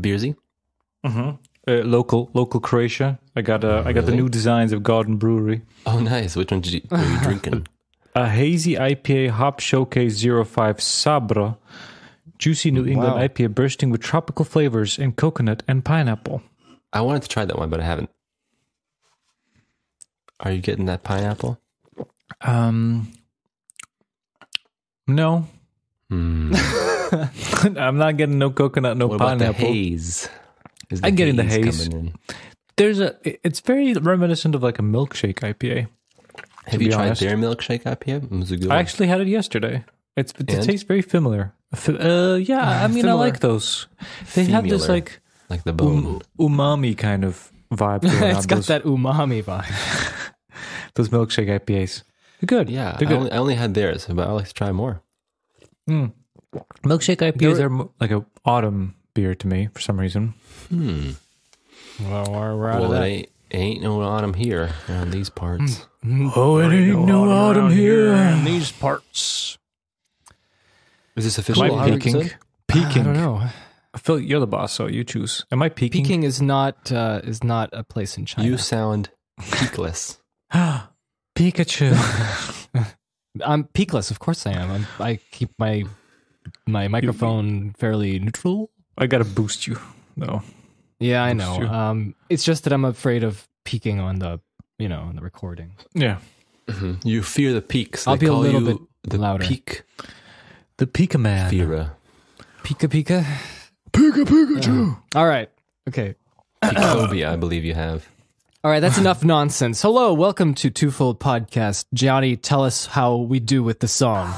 Beersy. Uh, local, local Croatia. I got uh, I got the new designs of Garden Brewery. Oh, nice. Which one did you, were you drinking? A hazy IPA Hop Showcase 05 Sabro. Juicy New England Wow. IPA bursting with tropical flavors and coconut and pineapple. I wanted to try that one, but I haven't. Are you getting that pineapple? Um, no, Hmm. I'm not getting no coconut, no What about the pineapple. haze? Is I'm getting the haze. coming in? There's a. It's very reminiscent of like a milkshake IPA. Have you tried honest. their milkshake IPA? It was a good I actually had it yesterday. It's it And? tastes very familiar. Uh, yeah, I mean, I like those. They have this like like the bone. um, umami kind of vibe. It's got those, that umami vibe. those milkshake IPAs. They're good. yeah, they're I only, I only had theirs, but I like to try more. Milkshake IPAs are mo- like a autumn beer to me for some reason. Hmm. well, we're, we're out Well, of it that. ain't, ain't no autumn here around these parts. Oh, it ain't no autumn here. in these parts. Is this official? Am I autumn peeking? episode? Peeking. I don't know. Phil, you're the boss, so you choose. Am I peaking? Peking is not uh, is not a place in China. You sound peakless. Pikachu. I'm peakless, of course I am. I'm, I keep my my microphone fairly neutral. I gotta boost you. No. Yeah, I Boost know. you. Um, it's just that I'm afraid of peaking on the you know on the recording. Yeah. Mhm. You fear the peaks. I'll They be a call little you bit the louder. Peak The Pika Man. Feara. Pika Pika. Pika Pikachu. All right. Okay. Peakophobia, I believe you have. All right, that's enough nonsense. Hello, welcome to Twofold Podcast. Johnny, tell us how we do with the song.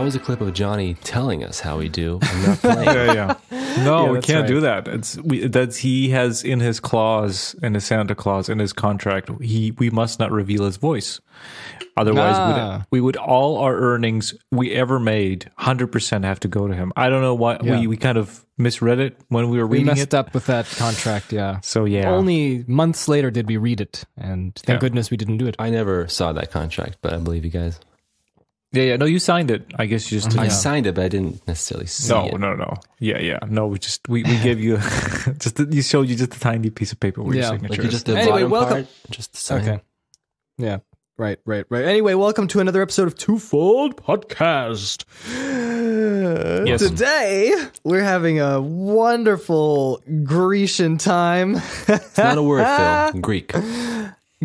That was a clip of Johnny telling us how we do. I'm not playing. yeah, yeah. No, Yeah, we can't right. do that. It's we, that's he has in his clause in his Santa clause in his contract. He we must not reveal his voice. Otherwise, Ah. we'd, all our earnings we ever made, hundred percent have to go to him. I don't know why Yeah. we we kind of misread it when we were We reading messed it. up with that contract, yeah. So yeah, Only months later did we read it, and thank Yeah. goodness we didn't do it. I never saw that contract, but I believe you guys. Yeah, yeah. No, you signed it. I guess you just I didn't. signed it, but I didn't necessarily see No, it. no, no. Yeah, yeah. No, we just we, we gave you just you showed you just a tiny piece of paper with Yeah. your signature. Like just the Anyway, bottom welcome- part, just the sign. Okay. Yeah. Right, right, right. Anyway, welcome to another episode of Twofold Podcast. Yes. Today, we're having a wonderful Grecian time. It's not a word, Phil. Greek.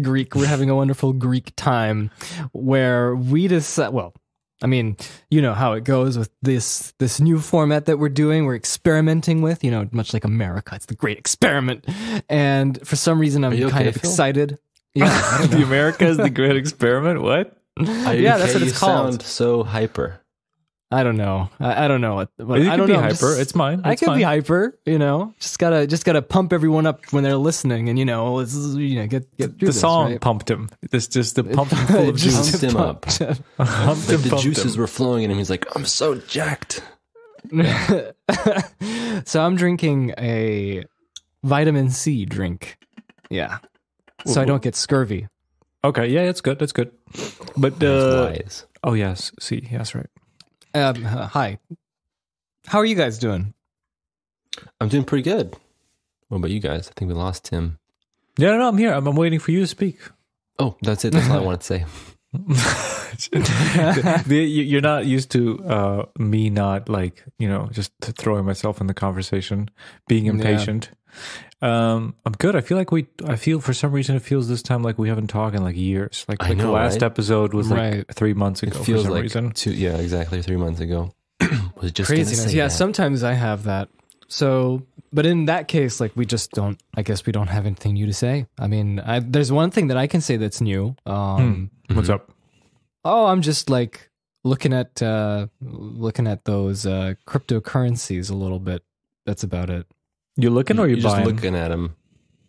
Greek. We're having a wonderful Greek time where we decide. Well, I mean, you know how it goes with this this new format that we're doing. We're experimenting with, you know, much like America. It's the great experiment, and for some reason, I'm you kind okay, of Phil? excited. Yeah, the America is the great experiment. What? Are you yeah, that's okay? what You it's called. sound so hyper. I don't know. I, I don't know what. what You I can don't be know. Hyper. just- it's mine. I It's can be hyper. You know, just gotta just gotta pump everyone up when they're listening, and you know, let's, you know, get get The this, song right? pumped him. This just the pump him full of Just juice. Pumped him up. Pumped Like him, the juices him. were flowing in him. He's like, I'm so jacked. so I'm drinking a vitamin C drink. Yeah. So I don't get scurvy. Okay, yeah, that's good. That's good. But uh, oh yes, see, yes, right. Um, uh, hi. How are you guys doing? I'm doing pretty good. What about you guys? I think we lost Tim. Yeah, no, no, I'm here. I'm, I'm waiting for you to speak. Oh, that's it. That's all I wanted to say. The- the- you- You're not used to uh, me not like you know just throwing myself in the conversation, being impatient. Um, I'm good. I feel like we. I feel for some reason it feels this time like we haven't talked in like years. Like, I like the last right? episode was like Right. three months It ago. feels for some like reason. two. Yeah, exactly. Three months ago. was just gonna Craziness. say Yeah, that. sometimes I have that. So, but in that case, like we just don't. I guess we don't have anything new to say. I mean, I, there's one thing that I can say that's new. Um, What's up? Oh, I'm just like looking at uh, looking at those uh, cryptocurrencies a little bit. That's about it. You looking or you You're just buying? looking at him.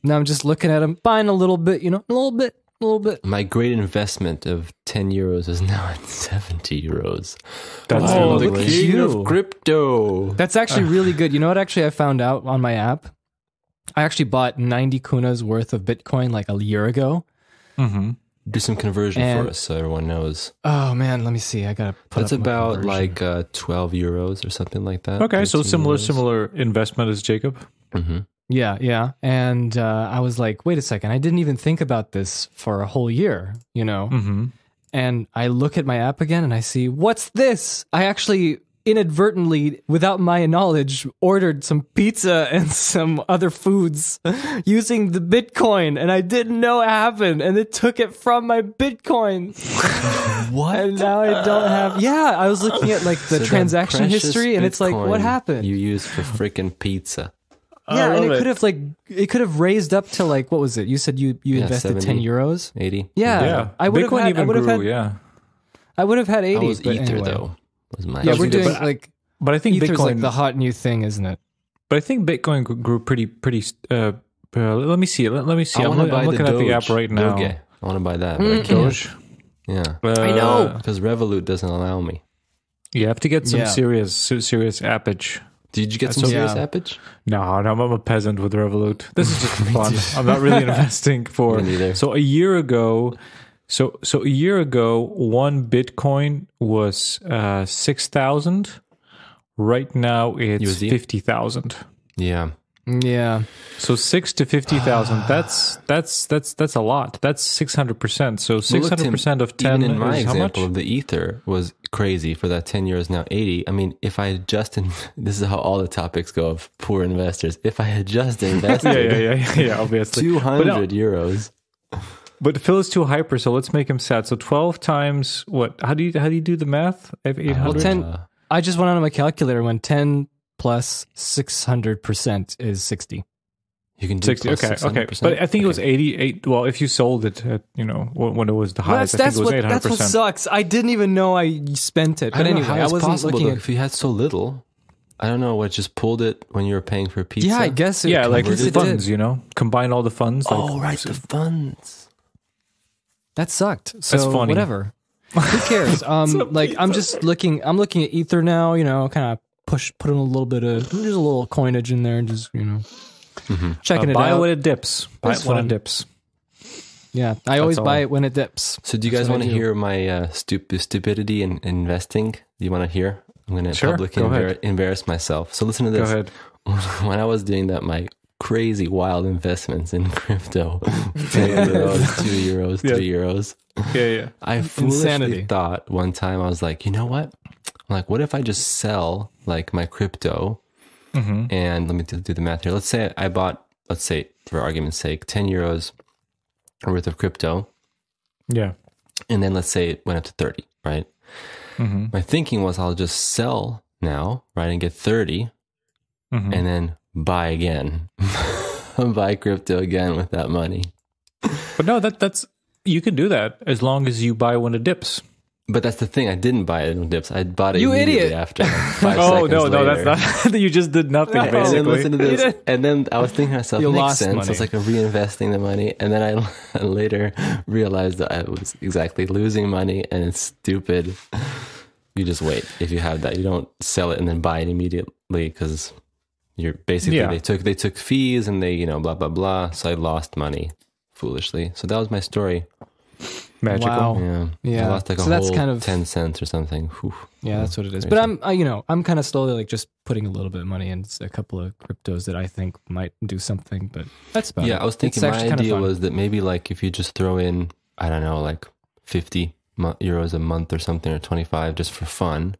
Now I'm just looking at them, buying a little bit. You know, a little bit, a little bit. My great investment of 10 euros is now at 70 euros. That's oh, the lovely. king you. of crypto. That's actually really good. You know what? Actually, I found out on my app. I actually bought 90 kunas worth of Bitcoin like a year ago. Mm-hmm. Do some conversion And- for us so everyone knows. Oh man, let me see. I gotta put. That's up about conversion. like uh, 12 euros or something like that. Okay, so similar euros. similar investment as Jacob. Hmm Yeah, yeah. And uh, I was like, wait a second, I didn't even think about this for a whole year, you know? Mm-hmm. And I look at my app again and I see, what's this? I actually inadvertently, without my knowledge, ordered some pizza and some other foods using the Bitcoin. And I didn't know it happened. And it took it from my Bitcoin. What? And now I don't have. Yeah, I was looking at like the So transaction precious history and it's like, what happened? You used for freaking pizza. Yeah, and it it. could have like it could have raised up to like what was it? You said you you Yeah, invested 70. ten euros. 80. Yeah, Yeah, I would have Bitcoin had, I even would have grew. had yeah, I would have had I eighty. was Ether anyway. though. Was my Yeah, was we're Ether, doing but I- like but I think Ether's Bitcoin. like the hot new thing, isn't it? but I think Bitcoin grew pretty pretty. Uh, uh, let me see. Let, let me see. I I'm, want to loo- buy I'm looking the at the app right now. Doge. I want to buy that. but I. Doge. Yeah. I know. Because Revolut doesn't allow me. You have to get some Yeah. serious serious appage. Did you get some so- serious Yeah. appage? No, no, I'm a peasant with Revolut. This is just fun. I'm not really investing for. So a year ago, so so a year ago, one Bitcoin was uh, six thousand. Right now, it's USD? fifty thousand. Yeah. Yeah, So six to fifty thousand. That's that's that's that's a lot. That's six hundred percent. So Well, six look, hundred Tim, percent of ten Even in my is how much? example of the ether was crazy for that 10 years now 80 i mean if i had just in, this is how all the topics go of poor investors if i had just Yeah, invested yeah, yeah, yeah, yeah. Obviously, 200 But no, euros But Phil is too hyper, so let's make him sad. So twelve times what? How do you how do you do the math? Eight well, ten. Uh, I just went on my calculator when ten plus six hundred percent is sixty. you can do 60 plus okay okay 600%? but i think it was 88 well if you sold it at you know when when it was the Well, that's highest i think that's it was what 800 that's what sucks. I didn't even know I spent it. But don't anyway, I wasn't possible looking at. if you had so little i don't know what just pulled it when you were paying for a pizza Yeah, I guess. It, yeah like the it did. funds you know combine all the funds like, oh right the funds That sucked. So funny. whatever. Who cares? Um, like I'm just looking. I'm looking at Ether now. You know, kind of push, put in a little bit of just a little coinage in there, and just you know, checking uh, it buy out. it when it dips buy it when it dips yeah, I always all. buy it when it dips. so do you guys want to hear my uh, stup- stupidity in investing do you want to hear i'm going to Sure, publicly go embar- embarrass myself so listen to go this ahead when I was doing that, my crazy wild investments in crypto, ten euros, two euros, Yeah. three euros. yeah yeah I foolishly Insanity. thought one time I was like, you know what? Like, what if I just sell like my crypto? Mhm. And let me do the math here. Let's say I bought, let's say for argument's sake, ten euros worth of crypto, yeah and then let's say it went up to thirty, right? Mhm. My thinking was I'll just sell now, right, and get 30 Mhm. and then buy again. buy crypto again with that money. but no that that's you can do that as long as you buy when it dips But that's the thing. I didn't buy it on dips. I bought it You immediately idiot. after. Five oh seconds no no later. that's not you just did nothing And then basically listen to this. And then I was thinking to myself, You makes lost sense. money. It's like a reinvesting the money. And then I later realized that I was exactly losing money and it's stupid. You just wait. If you have that, you don't sell it and then buy it immediately because you're basically Yeah. they took they took fees and they you know blah blah blah. So I lost money foolishly. So that was my story. Magical Wow. Yeah, Yeah. I lost like a So that's whole kind of- ten cents or something. Whew. Yeah, that's what it is. Crazy. But I'm, I, you know, I'm kind of slowly like just putting a little bit of money in a couple of cryptos that I think might do something. But that's about Yeah, it. I was thinking It's my actually kinda idea was that maybe like if you just throw in, I don't know, like 50 mo- euros a month or something, or 25 just for fun,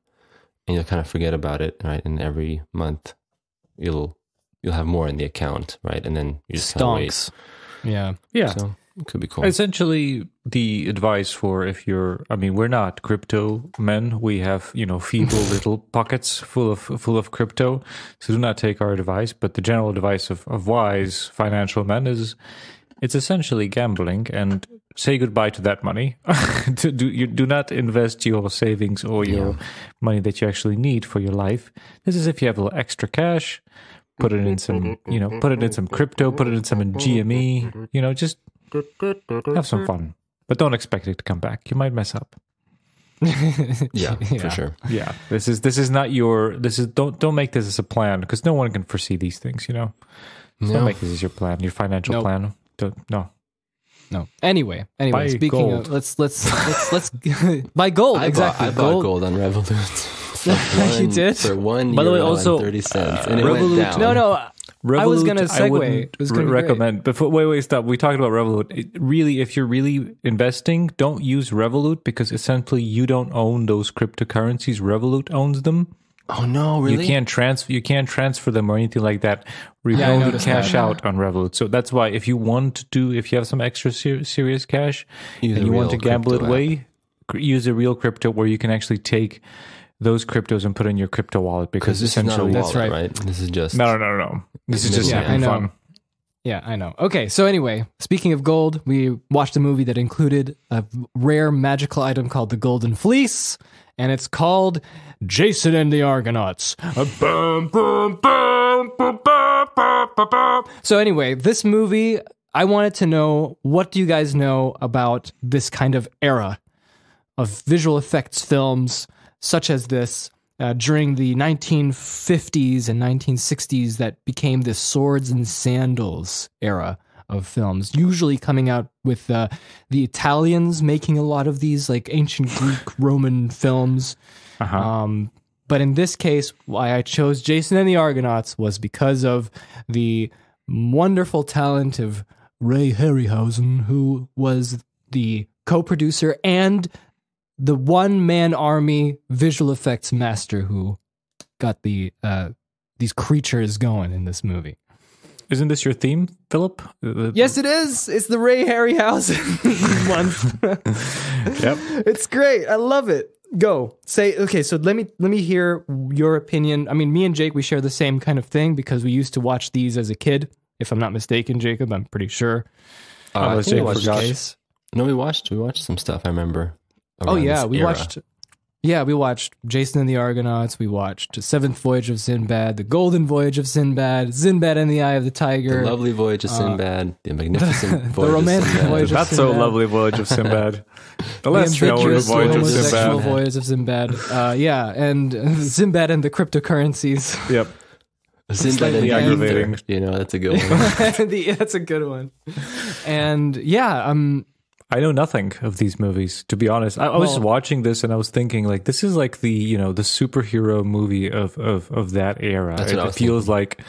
and you'll kind of forget about it, right? And every month you'll you'll have more in the account, right? And then you just kind of wait. Yeah. yeah So it could be cool. Essentially, the advice for if you're, I mean, we're not crypto men. We have, you know, feeble little pockets full of full of crypto. So do not take our advice. But the general advice of, of wise financial men is, it's essentially gambling and say goodbye to that money. to do you do not invest your savings or your money that you actually need for your life. This is if you have a little extra cash. Put it in some, you know, put it in some crypto, put it in some GME, you know, just have some fun, but don't expect it to come back. You might mess up. Yeah, for sure. Yeah, this is this is not your. This is don't don't make this as a plan because no one can foresee these things. You know, So No. don't make this as your plan, your financial Nope. plan. Don't, no, No. Anyway, anyway. Buy speaking gold. of, let's let's let's let's buy gold. I exactly. bought, I bought gold on Revolut. For You one- did? for one By the way, also, thirty cents, and it Revolut- went down. No, no. I was gonna segue. wouldn't was gonna re- great. recommend. Before, wait, wait, stop. We talked about Revolut. It, really, if you're really investing, don't use Revolut because essentially you don't own those cryptocurrencies. Revolut owns them. Oh no, really? You can't transfer. You can't transfer them or anything like that. You Yeah, only cash that. out on Revolut. So that's why if you want to do, if you have some extra ser- serious cash Use and you want to gamble it away, cr- use a real crypto where you can actually take those cryptos and put in your crypto wallet because because this is not a essentially wallet, That's right. right. This is just no, no, no, no. This is just Yeah, I know. fun. Yeah, I know. Okay, so anyway, speaking of gold, we watched a movie that included a rare magical item called the Golden Fleece, and it's called Jason and the Argonauts. Uh, bum. So anyway, this movie, I wanted to know what do you guys know about this kind of era of visual effects films such as this uh, during the 1950s and 1960s that became the swords and sandals era of films usually coming out with uh, the italians making a lot of these like ancient greek roman films Uh-huh. um, but in this case, why I chose Jason and the Argonauts was because of the wonderful talent of Ray Harryhausen, who was the co-producer and the one-man army visual effects master who got the uh, these creatures going in this movie. Isn't this your theme, Philip? Yes, it is. It's the Ray Harryhausen one. Yep. It's great. I love it. Go say okay. So let me let me hear your opinion. I mean, me and Jake we share the same kind of thing because we used to watch these as a kid. If I'm not mistaken, Jacob, I'm pretty sure. Uh, I Unless think we Jake watched- forgot. No, we watched we watched some stuff. I remember. Oh yeah, we era. watched. Yeah, we watched Jason and the Argonauts. We watched Seventh Voyage of Sinbad, The Golden Voyage of Sinbad, Sinbad and the Eye of the Tiger, the lovely voyage of Sinbad, the magnificent the voyage romantic of Sinbad. voyage of That's so lovely, Voyage of Sinbad. The Last the less known ambiguous Voyage of homosexual Sinbad. voyage of Sinbad. Uh, yeah, and uh, Sinbad and the cryptocurrencies. Yep. Sinbad Slightly and aggravating. Ether. You know, that's a good one. The- that's a good one. And yeah, um, I know nothing of these movies, to be honest. I, I was Well- watching this and I was thinking, like, this is like the you know the superhero movie of of of that era. That's it what I was feels like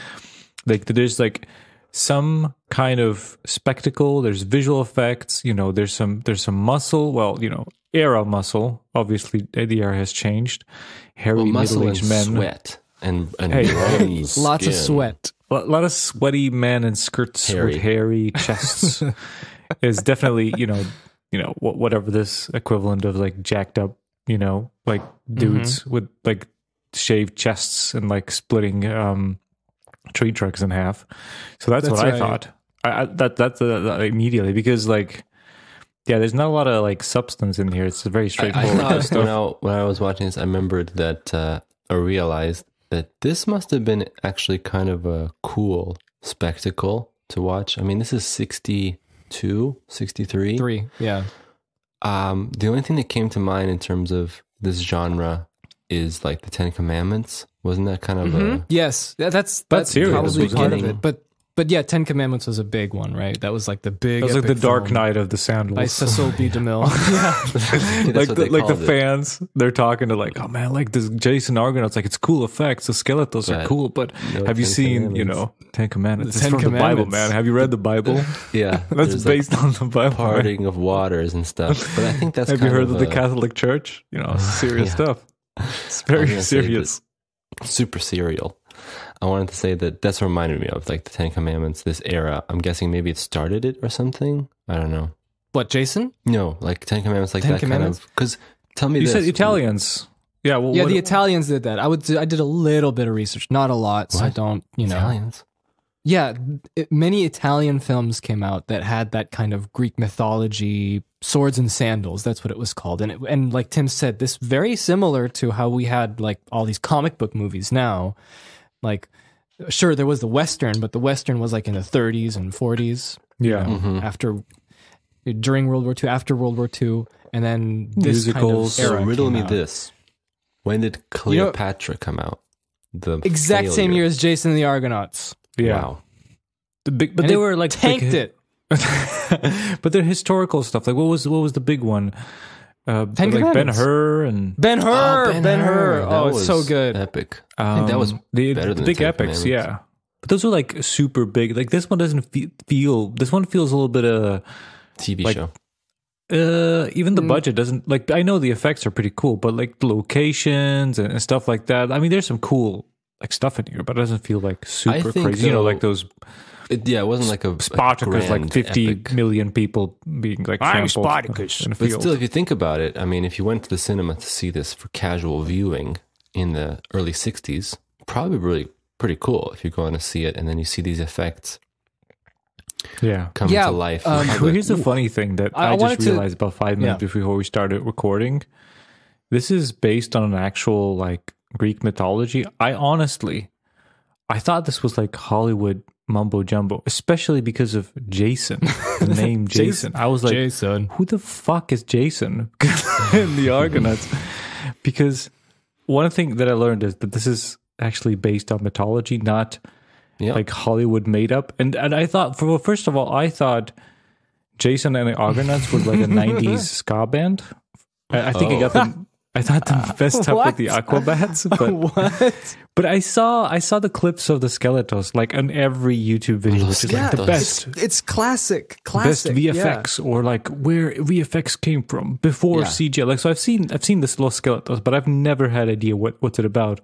like there's like some kind of spectacle. There's visual effects. You know, there's some there's some muscle. Well, you know, era muscle. Obviously, the era has changed. Hairy Well, muscle middle and aged men. sweat and, and Hey, bronze lots of sweat. A lot of sweaty men in skirts Hairy. with hairy chests is definitely you know you know whatever this equivalent of like jacked up you know like dudes with like shaved chests and like splitting um tree trunks in half. So that's, That's what I thought. I, I that that's uh, that immediately because like yeah, there's not a lot of like substance in here. It's very I, I straightforward thought stuff. when I, when I was watching this, I remembered that uh, I realized that this must have been actually kind of a cool spectacle to watch. I mean, this is 62, 63. Three, yeah. Um, the only thing that came to mind in terms of this genre is like the Ten Commandments. Wasn't that kind of a Yes, that- that's that's probably part of it. But but yeah, Ten Commandments was a big one, right? That was like the big. It was like the Dark film Knight of the by. Cecil B. DeMille. yeah, like the, like the called it. fans, they're talking to like, oh man, like this Jason Argonauts, like it's cool effects. The skeletons are cool, but no have you seen, you know, Ten Commandments? The it's Ten from the Bible, man. Have you read the Bible? Yeah, That's there's, like, based on the Bible. man. parting of waters and stuff. But I think that's Have you heard of of the a- Catholic Church? You know, serious Yeah. stuff. It's I was very serious. super serial. I wanted to say that that's what reminded me of like the Ten Commandments, this era. I'm guessing maybe it started it or something. I don't know. what Jason? No, like Ten Commandments, like Ten that Commandments? kind of. Because tell me You this. said Italians. Yeah, well, yeah, what- the Italians did that. I would. I did a little bit of research, not a lot, so I don't. You know. Italians. Yeah, it, many Italian films came out that had that kind of Greek mythology, swords and sandals. That's what it was called. And it, and like Tim said, this very similar to how we had like all these comic book movies now. Like, sure, there was the western, but the western was like in the 30s and 40s yeah. Mhm. after during World War II, after World War II, and then this Musicals. kind of So riddle came me out. this: When did Cleopatra come out? The Exact same year as Jason and the Argonauts. Yeah, Wow. the big, but And they it were like tanked big- it. but they're historical stuff. Like what was what was the big one? Uh, Ten like Ben Hur and Ben Hur, Ben, Hur. Oh, it's so good. Epic. I think that was um, the, better the than big Ten epics. Yeah, but those were like super big. Like this one doesn't fe- feel. This one feels a little bit uh TV like- show. Uh, even the Mm. budget doesn't like. I know the effects are pretty cool, but like the locations and, and stuff like that. I mean, there's some cool like stuff in here, but it doesn't feel like super think, crazy. you know, like those It, yeah, it wasn't like a a Spartacus, like grand, fifty epic- million people being like I'm trampled Spartacus. in a But field. still, if you think about it, I mean, if you went to the cinema to see this for casual viewing in the early '60s, probably really pretty cool. If you're going to see it and then you see these effects yeah. come Yeah, to life. um, like, here's the funny thing that I- I I, wanted just to- realized about five minutes Yeah. before we started recording. This is based on an actual like Greek mythology. I honestly, I thought this was like Hollywood mumbo jumbo, especially because of Jason, the name Jason. I was like, Jason. who the fuck is Jason in the Argonauts? because one thing that I learned is that this is actually based on mythology, not Yeah. like Hollywood made up. And and I thought, for, well, first of all, I thought Jason and the Argonauts was like a '90s ska band. I, I think I got them. Oh. I thought them uh, best up with the? Aquabats, but what? but I saw I saw the clips of the Skeletos like on every YouTube video, which is like the best It's, it's classic. best Classic. VFX or like where VFX came from before Yeah. CGI. Like so, I've seen I've seen this Los Skeletos, but I've never had idea what what's it about.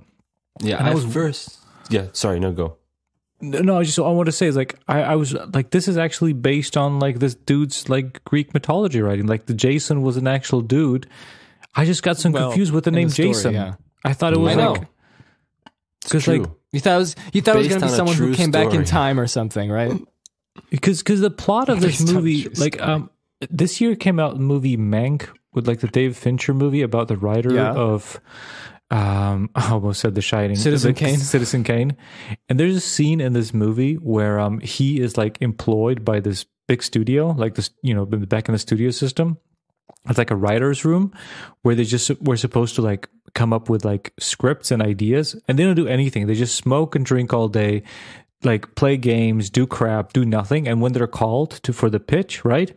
yeah, and I I was- was first. Yeah, sorry, no go. No, no, I just I want to say is like I, I was like this is actually based on like this dude's like Greek mythology writing. Like the Jason was an actual dude. I just got some Well, confused with the name the story, Jason. yeah. I thought it was I like because like You thought it was you thought it was going to be someone who true came back in time or something, right? because because the plot of this Based movie like story. um this year came out a movie Mank with like the Dave Fincher movie about the writer Yeah. of um I almost said The Shining Citizen The- Kane? Citizen Kane and there's a scene in this movie where um he is like employed by this big studio like this you know back in the studio system it's like a writer's room where they just were supposed to like come up with like scripts and ideas and they don't do anything. They just smoke and drink all day like play games do crap do nothing and when they're called to for the pitch right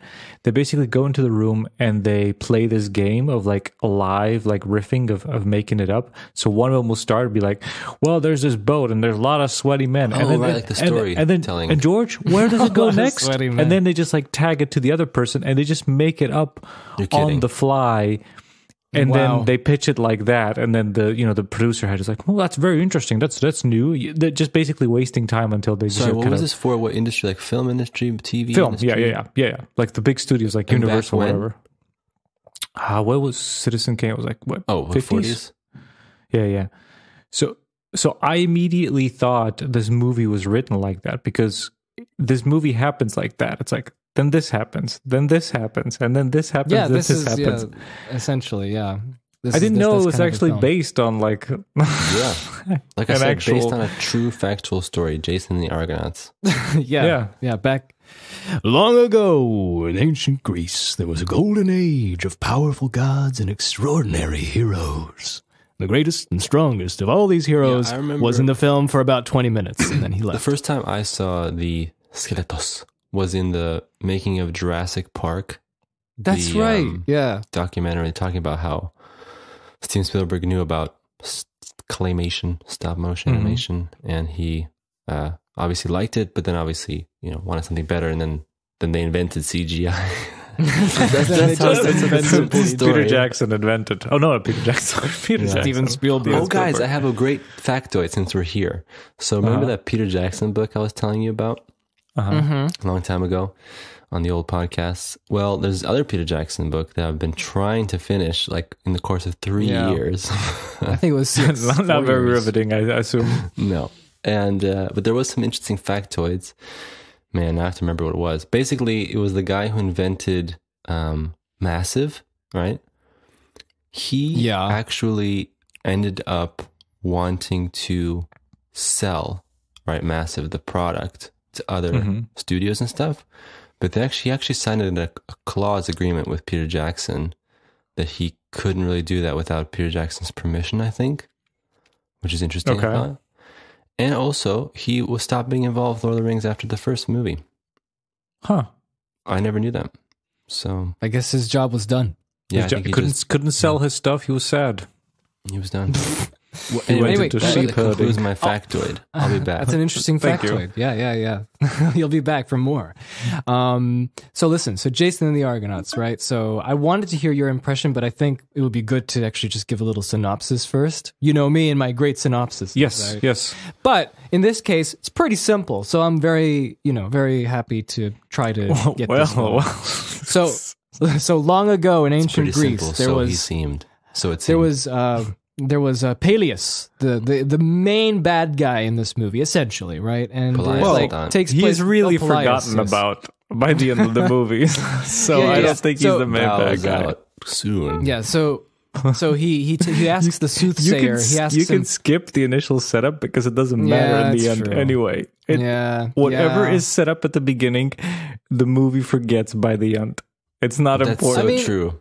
they basically go into the room and they play this game of like a live like riffing of, of making it up. So one of them will start and be like well there's this boat and there's a lot of sweaty men. Oh, and then right, like the story and, then telling. and george where does it go next? and then they just like tag it to the other person and they just make it up on the fly and Wow. then they pitch it like that and then the you know the producer head is like well that's very interesting that's that's new they're just basically wasting time until they Sorry, what was this for? What industry? Like film industry, TV film industry? yeah yeah yeah yeah yeah like the big studios like And universal whatever ah what was citizen kane it was like what Oh, what, 50s? 40s? yeah yeah so so i immediately thought this movie was written like that because this movie happens like that it's like then this happens then this happens and then this happens yeah, then this, this, is happens yeah, essentially yeah. This I didn't this- know that's it was kind of the actually based on like Yeah. Like I said, actual- based on a true factual story, Jason and the Argonauts. yeah, Yeah. yeah, Back Long ago, in ancient Greece, there was a golden age of powerful gods and extraordinary heroes. the greatest and strongest of all these heroes I remember- was in the film for about twenty minutes, and then he left. The first time I saw the Skeletos was in the making of Jurassic Park. That's the, right. um, yeah, documentary talking about how Steven Spielberg knew about claymation, stop motion Mhm. animation, and he uh, obviously liked it, but then obviously you know wanted something better, and then then they invented CGI. that's, that's how Just a simple Peter story. Peter Jackson invented. Oh no, not Peter Jackson. Peter Jackson. Steven Spielberg. Oh, guys, I have a great factoid since we're here. So remember Uh-huh. that Peter Jackson book I was telling you about Uh-huh. Mm-hmm. a long time ago on the old podcast? Well, there's other Peter Jackson book that I've been trying to finish, like in the course of three Yeah. years. I think it was six, not, not very years. riveting, I I assume. No. And uh, but there was some interesting factoids. Man, I have to remember what it was. Basically, it was the guy who invented um, Massive, right? He Yeah. actually ended up wanting to sell, right, Massive, the product to other Mhm. studios and stuff. But they actually he actually signed a, a clause agreement with Peter Jackson that he couldn't really do that without Peter Jackson's permission. I think, which is interesting. I Okay. thought. And also, he was stopped being involved with Lord of the Rings after the first movie. Huh. I never knew that. So I guess his job was done. yeah, I He he couldn't just couldn't sell his stuff. He was sad. he was done. Well, He went anyway, into that sheep herding. concludes my factoid. I'll be back. That's an interesting Thank you. factoid. Yeah, yeah, yeah. You'll be back for more. Um, so listen, so Jason and the Argonauts, right? So I wanted to hear your impression, but I think it would be good to actually just give a little synopsis first. You know me and my great synopsis. Yes, right? yes. But in this case, it's pretty simple. So I'm very, you know, very happy to try to get well, this. going. well. So, so long ago in ancient pretty Greece, simple. there so was he seemed. So it seemed. there was uh, there was uh, Pelias, the, the the main bad guy in this movie, essentially, right? And Pelias, it, well, like done. takes He's really oh, forgotten yes. about by the end of the movie. so Yeah, I yeah. don't think So- he's the main bad guy. out soon. Yeah, so so he he t- he asks the You soothsayer. can, he asks you him. can skip the initial setup because it doesn't Yeah, matter in the end true. anyway. It, yeah, Whatever yeah. is set up at the beginning, the movie forgets by the end. It's not That's important. so I mean- true.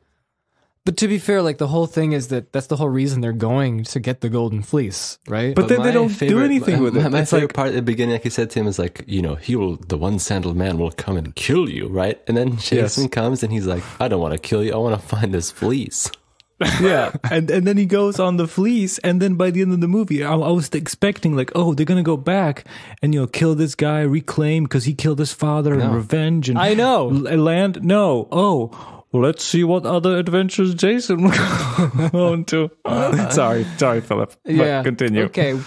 But to be fair, like the whole thing is that that's the whole reason they're going to get the golden fleece, right? But then they don't do favorite- anything with my, it. My It's favorite like- part at the beginning, like he said to him, is like, you know, he will, the one sandaled man will come and kill you, right? And then Jason comes and he's like, I don't want to kill you. I want to find this fleece. yeah, and and then he goes on the fleece, and then by the end of the movie, I, I was expecting like, oh, they're gonna go back and you know kill this guy, reclaim because he killed his father, and revenge, and I know. l- land. No, oh, well, let's see what other adventures Jason will go on to. sorry, sorry, Philip. But yeah. continue. Okay.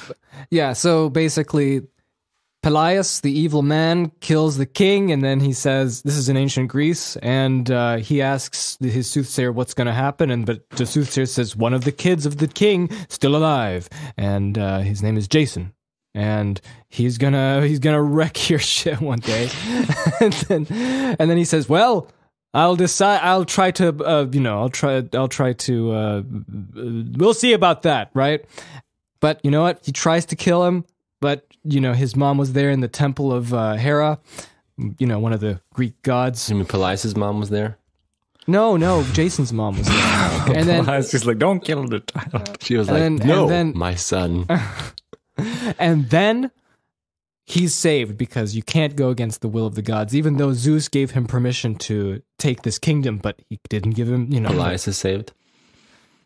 Yeah. So basically, Pelias, the evil man, kills the king, and then he says, "This is in ancient Greece," and uh, he asks his soothsayer what's going to happen, and but the soothsayer says one of the kids of the king still alive, and uh, his name is Jason. And he's gonna he's gonna wreck your shit one day, and then and then he says, "Well, I'll decide. I'll try to, uh, you know, I'll try. I'll try to. Uh, we'll see about that, right? But you know what? He tries to kill him, but you know his mom was there in the temple of uh, Hera, you know, one of the Greek gods. I mean, Pelias' mom was there. No, no, Jason's mom was there, and then I was just like, don't kill the child. She was And like, then- no, then- my son. and then he's saved because you can't go against the will of the gods, even though Zeus gave him permission to take this kingdom, but he didn't give him, you know, Elias is saved.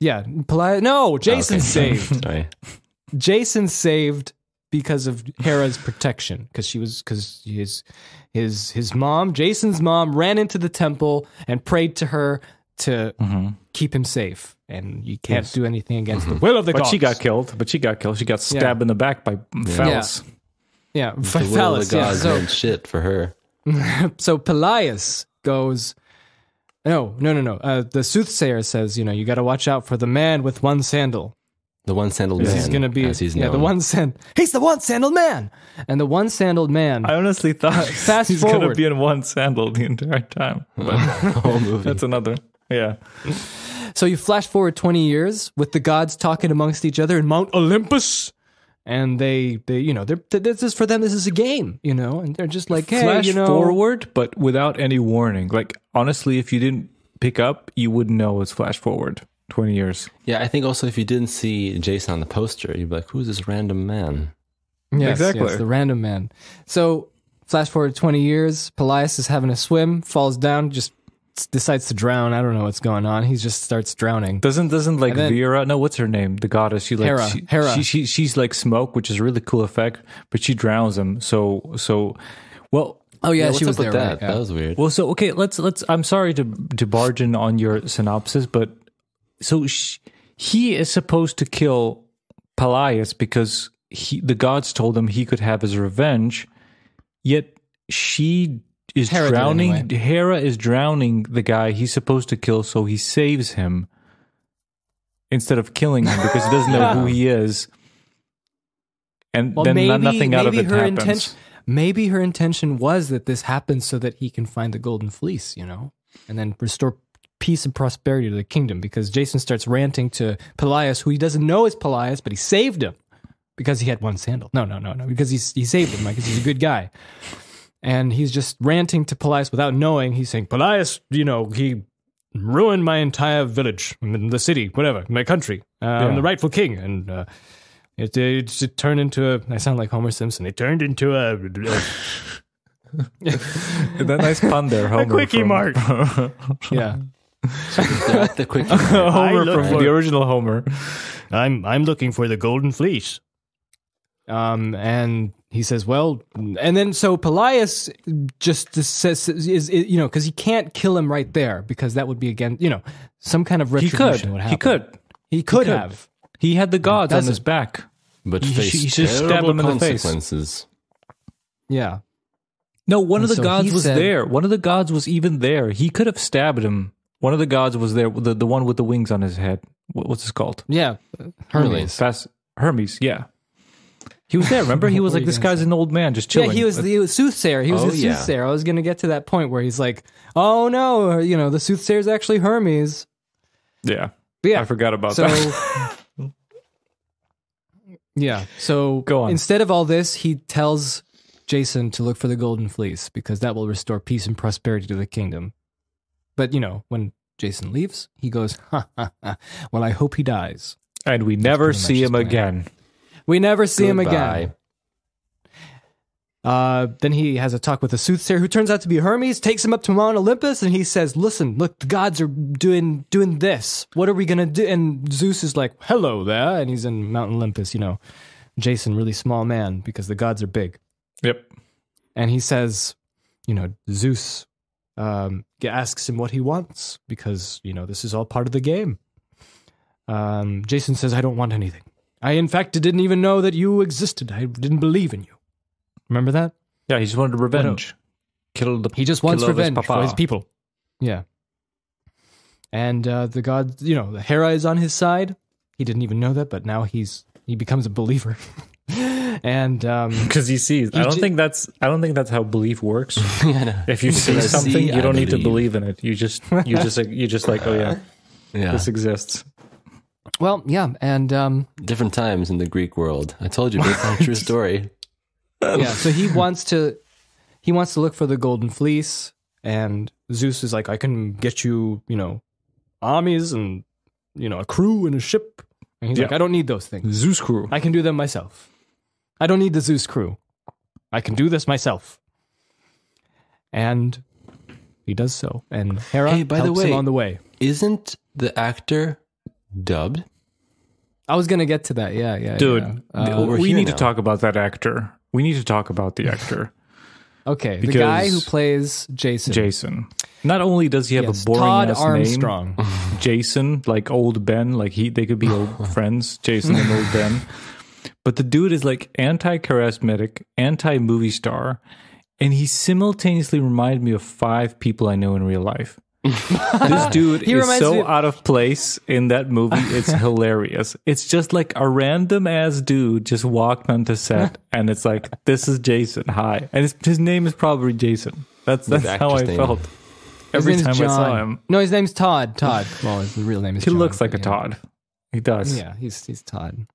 yeah, Peli- no, Jason's Okay. saved. Sorry. Jason saved because of Hera's protection because she was because his his his mom Jason's mom ran into the temple and prayed to her to mm-hmm. keep him safe and you can't do anything against the mm-hmm. will of the But gods. she got killed. But she got killed. She got stabbed in the back by Phallus. yeah The will Phallus, of the yeah. gods So, shit for her. so Pelias goes no no no no uh, the soothsayer says you know you got to watch out for the man with one sandal The one sandaled man. he's gonna be as he's yeah the one sand he's the one sandaled man and the one sandaled man I honestly thought Fast he's gonna be in one sandal the entire time. But whole movie. that's another. Yeah. So you flash forward 20 years with the gods talking amongst each other in Mount Olympus. And they, they, you know, they're, this is for them. This is a game, you know, and they're just like, hey, Flash you know, forward, but without any warning. Like honestly, if you didn't pick up, you wouldn't know it's flash forward. Twenty years. yeah, I think also if you didn't see Jason on the poster, you'd be like, who's this random man? Yes, Exactly. yes, the random man. So flash forward 20 years, Pelias is having a swim, falls down, just decides to drown. I don't know what's going on. He just starts drowning. Doesn't doesn't like then- Vera? No, what's her name? The goddess. She like Hera. She, Hera. She, she she's like smoke, which is a really cool effect. But she drowns him. So so, well. Oh yeah, what's she was up there. with Right? that? yeah. That was weird. Well, so okay, let's let's. I'm sorry to to barge in on your synopsis, but so sh he is supposed to kill Pelias because he the gods told him he could have his revenge, yet she is Hera drowning. anyway. Hera is drowning the guy he's supposed to kill, so he saves him instead of killing him because he doesn't know who he is. And Well, then maybe, nothing out of it happens. intention, maybe her intention was that this happens so that he can find the golden fleece, you know, and then restore peace and prosperity to the kingdom. Because Jason starts ranting to Pelias, who he doesn't know is Pelias, but he saved him because he had one sandal. No, no, no, no, because he's he saved him because he's a good guy. And he's just ranting to Pelias without knowing. He's saying, Pelias, you know, he ruined my entire village, the city, whatever, my country. Uh, I'm the rightful king, and uh, it, it it turned into a. I sound like Homer Simpson. It turned into a. that nice pun there, Homer. quickie from- mark. yeah, They're at the quick. Homer from for- the original Homer. I'm I'm looking for the golden fleece. Um, and he says, "Well," and then so Pelias just says, "Is, is you know because he can't kill him right there because that would be again you know some kind of He retribution could. would He could. He could could. have. He had the gods on his back. but You face should- you should him in the face. Yeah, No, one of the so gods was said- there. One of the gods was even there. He could have stabbed him. One of the gods was there. The the one with the wings on his head. What, what's it called? yeah. Hermes. Fast Hermes. Yeah. He was there. Remember, he was like, "This guy's an old man, just chilling." Yeah, he was the he was soothsayer. He was Oh, the yeah. soothsayer. I was going to get to that point where he's like, "Oh no, you know, the soothsayer is actually Hermes." yeah. But yeah, I forgot about so that. yeah so Go on. instead of all this he tells jason to look for the golden fleece because that will restore peace and prosperity to the kingdom but you know when jason leaves he goes ha, ha, ha. well i hope he dies and we never see him again. We never see him again uh, then he has a talk with a soothsayer who turns out to be hermes takes him up to mount olympus and he says listen look the gods are doing doing this what are we gonna do and zeus is like hello there and he's in mount olympus you know jason really small man because the gods are big Yep. and he says, you know, Zeus um, asks him what he wants because you know this is all part of the game. Um, Jason says, "I don't want anything. I, in fact, didn't even know that you existed. I didn't believe in you. Remember that? Yeah, he just wanted revenge. Kill the. He just wants all his revenge for his people. Yeah. And uh, the god, you know, the Hera is on his side. He didn't even know that, but now he's he becomes a believer. and um, because he sees. I don't think that's. I don't think that's how belief works. Yeah. If you see I see, something, you don't need to believe. in it. You just, you just, like, you just like, oh yeah, yeah. this exists. Well, yeah, and um, Different times in the Greek world. I told you, based on a true story. yeah so he wants to he wants to look for the golden fleece and zeus is like i can get you you know armies and you know a crew and a ship and he's Yeah. like i don't need those things Zeus crew. i can do them myself i don't need the zeus crew i can do this myself and he does so and hera Hey, by the helps him on the way Isn't the actor dubbed? i was gonna get to that yeah yeah Dude, yeah. Uh, we're we here need to talk about that actor. We need to talk about the actor, okay the guy who plays jason Jason. Not only does he have yes, a boring todd ass armstrong name, Jason, like old Ben, like he they could be old friends, Jason and old Ben. But the dude is like anti-charismatic, anti-movie star, and he simultaneously reminded me of five people I know in real life. this dude He is so me out of place in that movie. It's hilarious. It's just like a random ass dude just walked onto set, and it's like, "This is Jason. Hi," and his, his name is probably Jason. That's that's how I name. felt every name's time I saw him. No, his name's Todd. Todd. Well, his real name is. Todd. He John, looks like a yeah. Todd. He does. Yeah, he's he's Todd.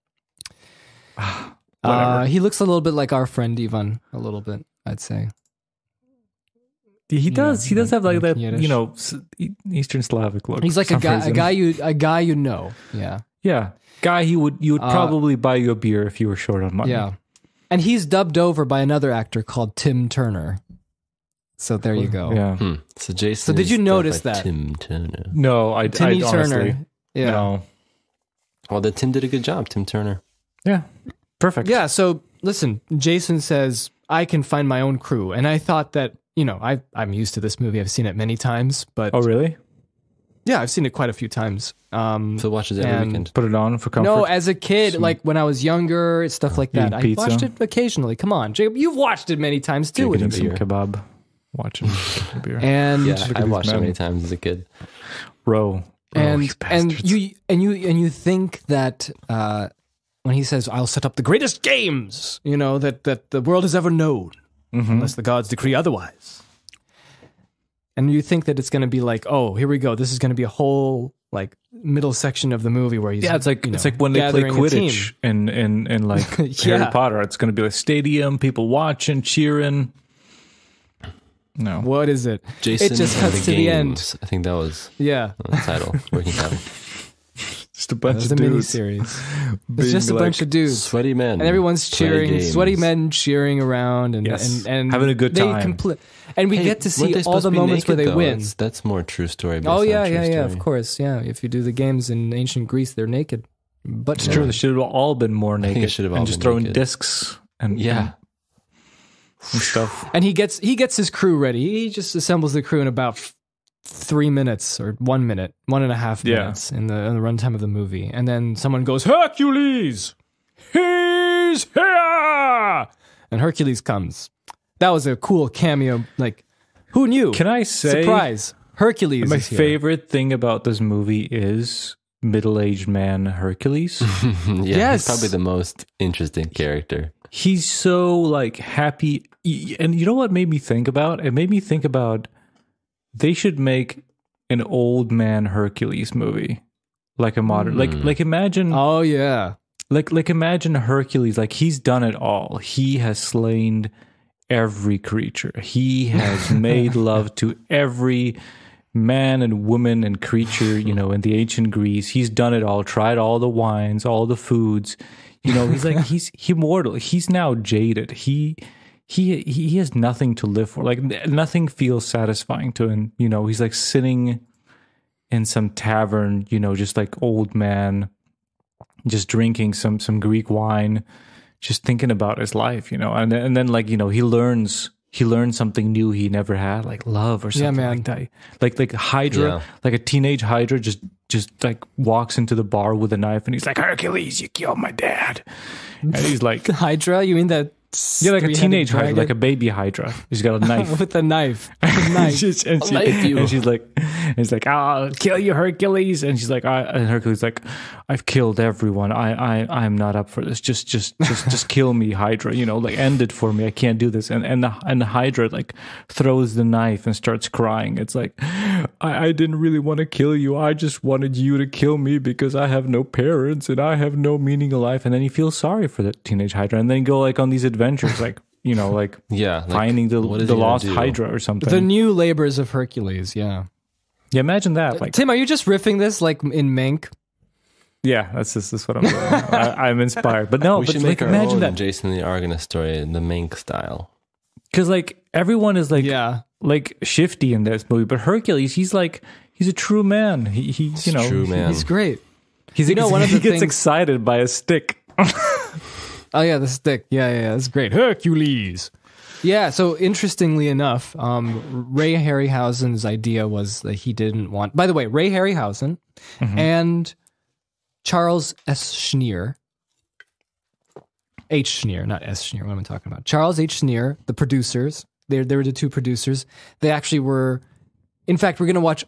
Whatever. Uh, he looks a little bit like our friend Ivan. A little bit, I'd say. He does. he does like- have like like that, Yiddish. you know, s- Eastern Slavic look. He's like a some guy, a guy you, a guy you know. Yeah, Yeah, guy. He would. You would Uh, probably buy you a beer if you were short on money. yeah. And he's dubbed over by another actor called Tim Turner. So there you go. Yeah. Hmm. So Jason. So did you notice that? Tim Turner? No, I. Timmy I Turner. honestly, Yeah. No. Well, then Tim did a good job. Tim Turner. Yeah. Perfect. Yeah. So listen, Jason says I can find my own crew, and I thought that you know I I'm used to this movie. I've seen it many times, but Oh, really? yeah, I've seen it quite a few times. Um, So watches every And- weekend. Put it on for comfort. no, as a kid, Some- like when I was younger, stuff like that. I watched it occasionally. Come on, Jacob, you've watched it many times too. Drinking with some me. kebab, watching the beer. And Yeah, I these watched it many times as a kid. Row. and these and you and you and you think that uh, when he says, "I'll set up the greatest games," you know that that the world has ever known, Mhm. unless the gods decree otherwise. And you think that it's going to be like, oh, here we go. This is going to be a whole like middle section of the movie where he's Yeah, it's like you it's like when they play gathering a team. Quidditch and in in like Harry Potter. It's going to be like stadium, people watching, cheering. No. What is it? Jason it just and cuts to the end. I think that was Yeah, the title. Working title. Just a bunch it's of a mini dudes. series. It's just a like, bunch of dudes. Sweaty men. and everyone's cheering, sweaty men cheering around, and Yes. and, and Having a good they time. and we Hey, get to see all the to be moments where they though? win. That's, that's more true story. based Oh on yeah, yeah, yeah. Of course, yeah. If you do the games in ancient Greece, they're naked. But It's true. They should have all been more think it naked should have and all just throwing naked. discs and Yeah. and stuff. and he gets he gets his crew ready. He just assembles the crew in about f- three minutes or one minute, one and a half Yeah. minutes in the in the runtime of the movie, and then someone goes Hercules, he's here, and Hercules comes. That was a cool cameo. Like, who knew? Can I say surprise? Hercules. my is here. favorite thing about this movie is middle-aged man Hercules. yeah, Yes. he's probably the most interesting character. He's so like happy and you know what made me think about? It made me think about they should make an old man Hercules movie. Like a modern like hmm. like imagine Oh yeah. like like imagine Hercules like he's done it all. He has slain every creature. He has made love to every man and woman and creature, you know, in the ancient Greece. He's done it all, tried all the wines, all the foods. You know, he's like he's immortal. He's now jaded. He he he has nothing to live for. Like nothing feels satisfying to him. You know, he's like sitting in some tavern, you know, just like old man just drinking some some Greek wine, just thinking about his life, you know, and then, and then like you know he learns he learns something new he never had, like love or something man. like that. Like like Hydra, Yeah. like a teenage Hydra, just just like walks into the bar with a knife and he's like Hercules, you killed my dad, and he's like. Hydra? You mean that? Yeah, like a three-headed teenage Hydra, like a baby Hydra. She's got a knife. with a knife. With a knife. she's, and, she, knife you. and she's like, and he's like, ah, I'll kill you, Hercules. And she's like, I, and Hercules like, I've killed everyone. I, I, I'm not up for this. Just, just, just, just kill me, Hydra. You know, like end it for me. I can't do this. And and the and the Hydra like throws the knife and starts crying. It's like, I, I didn't really want to kill you. I just wanted you to kill me because I have no parents and I have no meaning in life. And then he feels sorry for the teenage Hydra, and then go like on these adventures, like. You know, like Yeah, like, finding the the lost? Hydra or something. the new labors of Hercules. Yeah. yeah, imagine that. Like, Tim, are you just riffing this like in Mank? yeah, that's just that's what I'm doing. I, I'm inspired, but no, we but should like make our imagine own that Jason the Argonauts story in the Mank style. because like everyone is like Yeah. like shifty in this movie, but Hercules, he's like he's a true man. He, he you know True man. He's great. He's You know, one of the he the gets things- excited by a stick. Oh yeah, the stick. Yeah, yeah, yeah. That's great. Hercules. Yeah. So interestingly enough, um, Ray Harryhausen's idea was that he didn't want. By the way, Ray Harryhausen and Charles S. Schneer, H. Schneer, not S. Schneer. What am I talking about? Charles H. Schneer, the producers. They they were the two producers. They actually were. In fact, we're gonna watch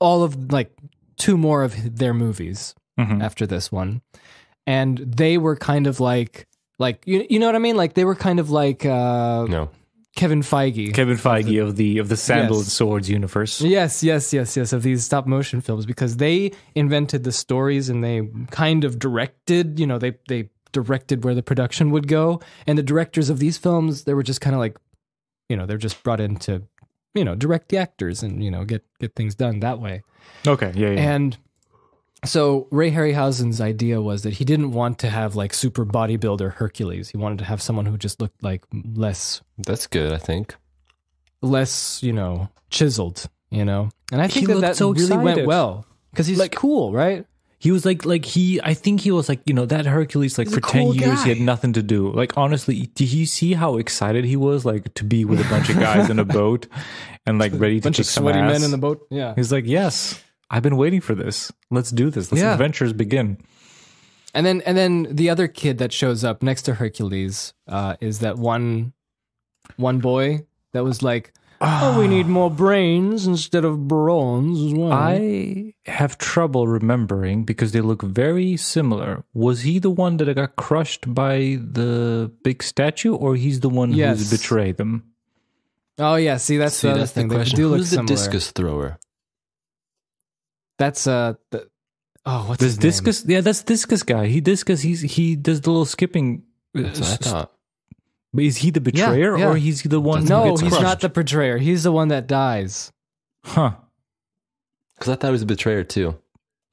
all of like two more of their movies after this one and they were kind of like like you, you know what i mean like they were kind of like uh No, kevin feige Kevin Feige of the of the Sandal Yes. Swords universe. yes yes yes yes of these stop motion films because they invented the stories and they kind of directed you know they they directed where the production would go and the directors of these films they were just kind of like you know they're just brought in to you know direct the actors and you know get get things done that way Okay, yeah, yeah. And so Ray Harryhausen's idea was that he didn't want to have like super bodybuilder Hercules. He wanted to have someone who just looked like less that's good. I think. less, you know, chiseled, you know. And I He think that that so really went well cuz he's Like- cool, right? He was like, like he. I think he was like, you know, that Hercules. Like He's for a ten cool years, he had nothing to do. Like honestly, did you see how excited he was? Like to be with a bunch of guys in a boat and like ready to bunch kick of some sweaty ass. men in the boat. Yeah. He's like, yes, I've been waiting for this. Let's do this. Let's Yeah. adventures begin. And then and then the other kid that shows up next to Hercules uh, is that one one boy that was like, "Oh, we need more brains instead of bronze as well." I have trouble remembering because they look very similar. Was he the one that got crushed by the big statue, or he's the one Yes. who's betrayed them? Oh yeah, see that's See, the other that's the thing. They question. do look Who's the similar. discus thrower? That's uh, the, oh, what's This his name? discus, yeah, that's discus guy. He discus. He's he does the little skipping. uh, That's what I s- thought. But is he the betrayer yeah. or he's the one who No, gets he's crushed? not the betrayer. He's the one that dies. Huh. Because I thought he was a betrayer too.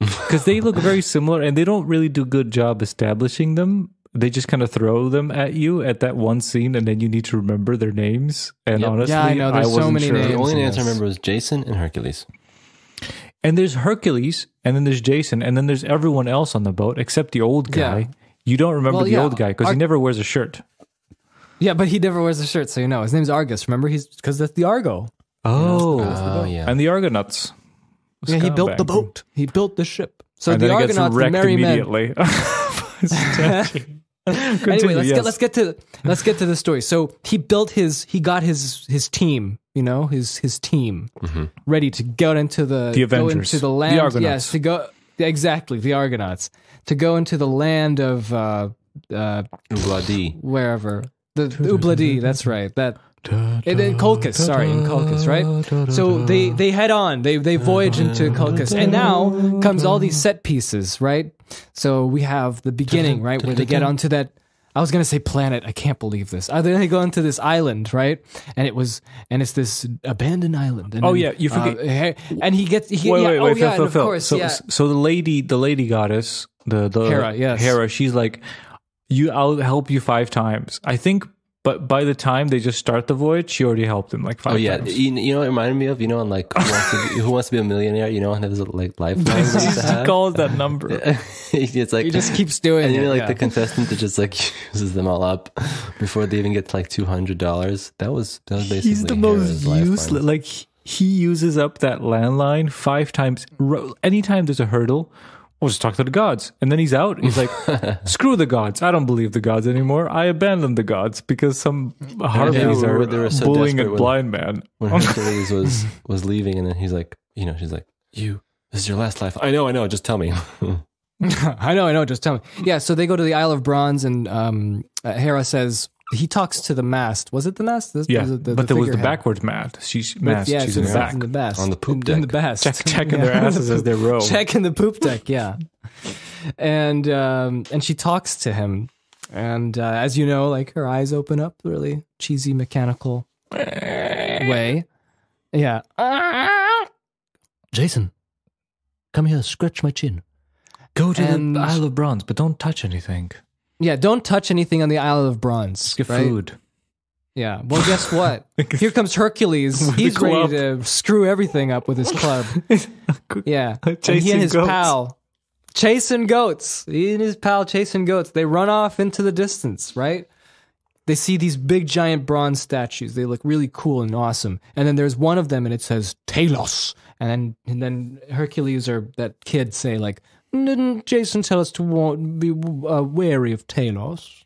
Because they look very similar and they don't really do a good job establishing them. They just kind of throw them at you at that one scene and then you need to remember their names. And Yep. honestly, Yeah, I know, there's so wasn't many sure. The only names I remember was Jason and Hercules. And there's Hercules, and then there's Jason, and then there's everyone else on the boat except the old guy. Yeah. You don't remember Well, the yeah, old guy because Ar- he never wears a shirt. Yeah, but he never wears a shirt, so you know his name's Argus. Remember, he's because that's the Argo. Oh, Oh yeah. and the Argonauts. Yeah, he built the boat. He built the ship. So and the then it gets Argonauts, the wrecked merry men. immediately. anyway, let's yes. get let's get to let's get to the story. So he built his he got his his team, you know, his his team ready to go into the, The go Avengers. into the The land. Argonauts. yes, to go exactly the Argonauts to go into the land of uh, uh, Bloody. wherever the, the Ubladi. That's right. That in, in Colchis, sorry, in Colchis, right? So they they head on, they they voyage into Colchis, and now comes all these set pieces, right? So we have the beginning, right, where they get onto that. I was gonna say planet. I can't believe this. Uh, then they go onto this island, right? And it was, and it's this abandoned island. And Oh, then, yeah, you forget- uh, and he gets, he, wait, yeah, wait, oh wait, yeah, Phil, Phil. course, so, yeah. so the lady, the lady goddess, the the Hera, yes. Hera, she's like, you, I'll help you five times. I think, but by the time they just start the voyage, she already helped him like five Oh yeah, times. you, you know it reminded me of? You know, on like Who Wants to Be, Who Wants to be a Millionaire? You know, and there's like lifelines. they used have? calls that number. it's like He just keeps doing it. and you it. know, like yeah. the contestant that just like uses them all up before they even get to like two hundred dollars. That was that was basically He's the Hera's most lifeline. useless. Like he- he uses up that landline five times. Anytime there's a hurdle, we'll just talk to the gods, and then he's out. He's like, "Screw the gods! I don't believe the gods anymore. I abandon the gods because some harpies they were- are they were so bullying a desperate when- blind man." when Hercules was was leaving, and then he's like, you know, she's like, you. This is your last life. I know, I know. Just tell me. I know, I know. Just tell me. Yeah, so they go to the Isle of Bronze, and um, uh, Hera says he talks to the mast. Was it the mast? This, Yeah, was it the, but there was the figurehead? backwards mast. She's With- mast. yeah, She's it's in the in back. in the best On the poop in, in the deck. best, Check, checking their asses as they row. checking the poop deck. Yeah, and um, and she talks to him, and uh, as you know, like her eyes open up, really cheesy, mechanical way. Yeah, Jason, come here, scratch my chin. Go to And- the Isle of Bronze, but don't touch anything. Yeah. Don't touch anything on the Isle of Bronze. Get right? food. Yeah. Well, guess what? Here comes Hercules. He's ready to screw everything up with his club. Yeah. and he and his goats. pal chasing goats. He and his pal chasing goats. They run off into the distance, right? They see these big giant bronze statues. They look really cool and awesome. And then there's one of them and it says Talos. And then and then Hercules or that kid say like, didn't Jason tell us to wa- be uh, wary of Talos?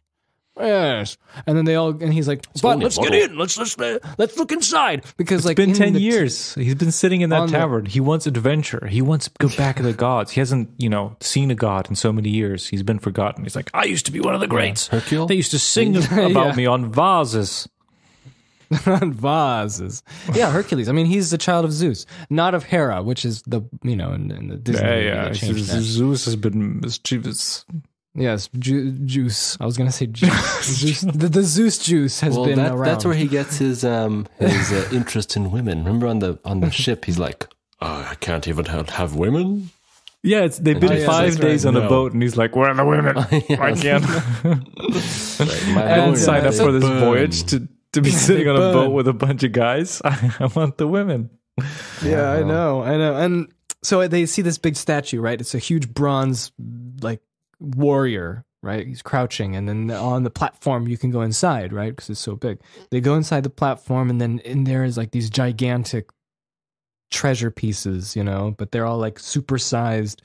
Yes. And then they all and he's like, but let's get in. Let's let's let's look inside because like It's been 10 the- years. He's been sitting in on that the- tavern. He wants adventure. He wants to go back to the gods. He hasn't, you know, seen a god in so many years. He's been forgotten. He's like, I used to be one of the greats. Hercule? They used to sing about Yeah. me on vases. on vases. Yeah, Hercules. I mean, he's the child of Zeus, not of Hera, which is the you know in, in the Disney. Yeah, movie yeah. they changed that. Zeus has been mischievous. Yes, ju- juice. I was gonna say juice. Zeus, the, the Zeus juice has well, been that, around. that's where he gets his um his uh, interest in women. Remember on the on the ship, he's like, oh, I can't even have, have women. Yeah, it's, they've been Oh, yeah, five days right. on a boat, and he's like, "Where are the women? I can't." My I didn't sign up for this burn. voyage to to be sitting on a burn. boat with a bunch of guys. I, I want the women. Yeah, I know, I know. And so they see this big statue, right? It's a huge bronze, like warrior, right? He's crouching, and then on the platform you can go inside, right? Because it's so big. They go inside the platform, and then in there is like these gigantic treasure pieces, you know, but they're all like supersized.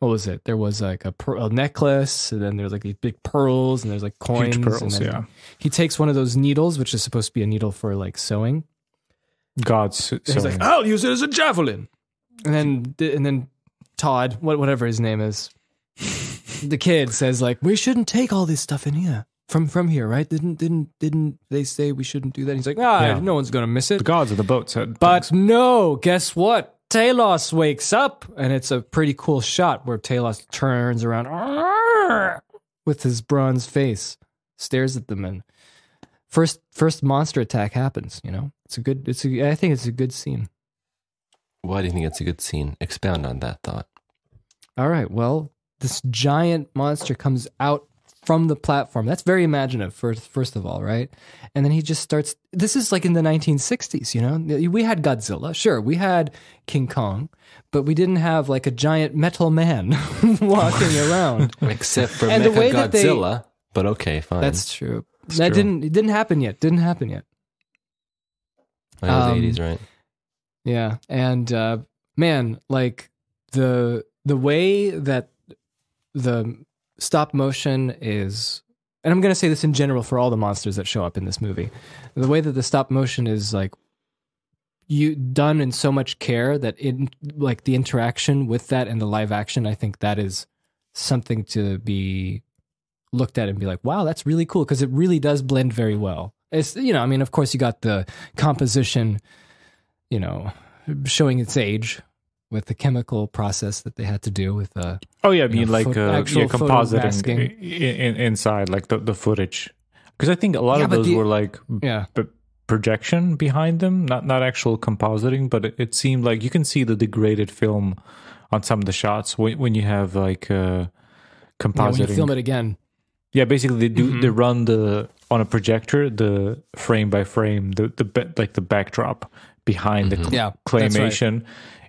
What was it? There was like a, per- a necklace, and then there's like these big pearls, and there's like coins. Huge pearls, yeah. He takes one of those needles, which is supposed to be a needle for like sewing. Gods. He's like, I'll use it as a javelin. And then and then Todd, what whatever his name is, the kid says like, we shouldn't take all this stuff in here from from here, right? Didn't didn't didn't they say we shouldn't do that? He's like, ah, Yeah. no one's gonna miss it. the gods of the boat said, But no, guess what? Talos wakes up, and it's a pretty cool shot where Talos turns around with his bronze face, stares at them, and first first monster attack happens. You know, it's a good. It's a. I think it's a good scene. Why do you think it's a good scene? Expound on that thought. All right. Well, this giant monster comes out from the platform. That's very imaginative, first, first of all, right? And then he just starts. This is like in the 1960s, you know? We had Godzilla, sure. We had King Kong, but we didn't have like a giant metal man walking around. Except for And the way Mecha that they- Godzilla. But okay, fine. That's true. that true. didn't. It didn't happen yet. Didn't happen yet. I know um, the 80s, right? Yeah, and uh, man, like the the way that the stop motion is, and I'm gonna say this in general for all the monsters that show up in this movie, the way that the stop motion is like you done in so much care that in like the interaction with that and the live action, I think that is something to be looked at and be like, wow, that's really cool because it really does blend very well. It's you know, I mean, of course, you got the composition you know, showing its age with the chemical process that they had to do with uh Oh yeah, I mean know, like pho- uh, yeah, compositing in, inside, like the, the footage. Because I think a lot Yeah, of those the- were like yeah p- projection behind them, not not actual compositing, but it, it seemed like you can see the degraded film on some of the shots when when you have like uh, yeah, compositing. you film it again Yeah, basically they do Mhm. they run the on a projector the frame by frame the the like the backdrop behind the Mhm. cl- Yeah, that's right. claymation,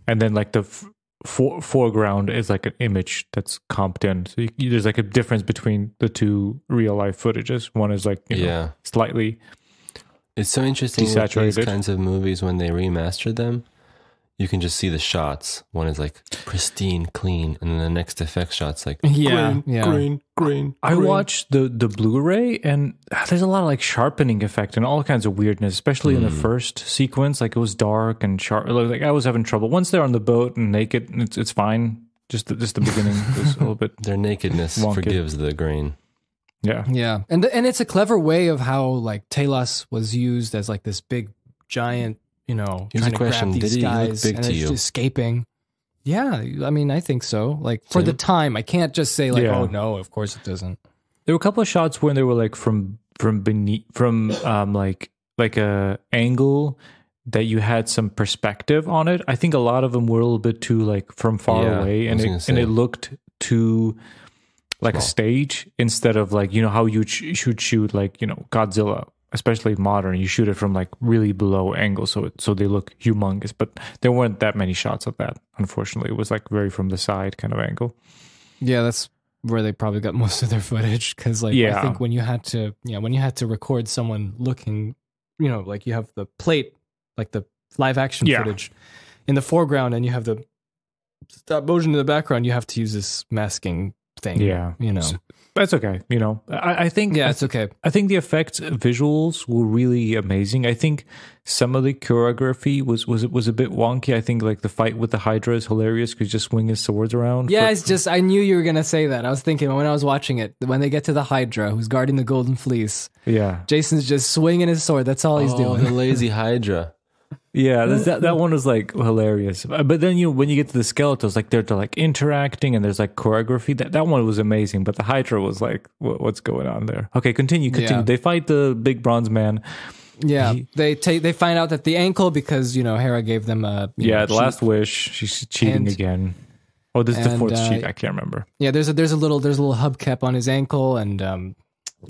and then like the f- for, foreground is like an image that's comped in. So you, there's like a difference between the two real life footages. One is like you know, yeah. slightly It's so interesting with these kinds of movies when they remaster them. You can just see the shots. One is like pristine, clean, and then the next effect shot's like Yeah, green, yeah. green, green. I green. watched the the Blu-ray and ah, there's a lot of like sharpening effect and all kinds of weirdness, especially in the Mm. first sequence. Like it was dark and sharp. Like I was having trouble. Once they're on the boat and naked, it's it's fine. Just the, just the beginning was a little bit Their nakedness Wonky. forgives the grain. yeah. yeah and and it's a clever way of how like Talos was used as like this big giant you know Here's a trying to question. grab these Did he look guys big and to it's you? escaping yeah I mean I think so like for the time I can't just say like Yeah. oh no of course it doesn't There were a couple of shots when they were like from from beneath from um like like a angle that you had some perspective on it. I think a lot of them were a little bit too like from far Yeah, away, and it gonna and it looked too like a stage instead of like you know how you sh- should shoot like you know Godzilla, especially modern. You shoot it from like really below angle, so it, so they look humongous. But there weren't that many shots of that. Unfortunately, it was like very from the side kind of angle. Yeah, that's where they probably got most of their footage because, like, I think when you had to, yeah, when you had to record someone looking, you know, like you have the plate, like the live action Yeah. footage in the foreground, and you have the stop motion in the background. You have to use this masking thing. Yeah. you know. So- That's okay. You know, I, I think yeah, it's okay. I think the effects visuals were really amazing. I think some of the choreography was was was a bit wonky. I think like the fight with the Hydra is hilarious because just swing his swords around. Yeah, for- it's just I knew you were gonna say that. I was thinking when I was watching it, when they get to the Hydra, who's guarding the Golden Fleece, yeah, Jason's just swinging his sword. That's all he's oh, doing. the lazy Hydra. Yeah. that's- That that one was like hilarious. Uh, But then you when you get to the skeletons, like they're, they're like interacting and there's like choreography. That that one was amazing. But the Hydra was like, what, what's going on there? Okay, continue, continue. Yeah. They fight the big bronze man. Yeah, He- they take they find out that the ankle because you know Hera gave them a Yeah, know, the cheat- last wish. She's cheating And- again. Oh, this is the fourth uh, cheat. I can't remember. Yeah, there's a there's a little there's a little hubcap on his ankle, and um,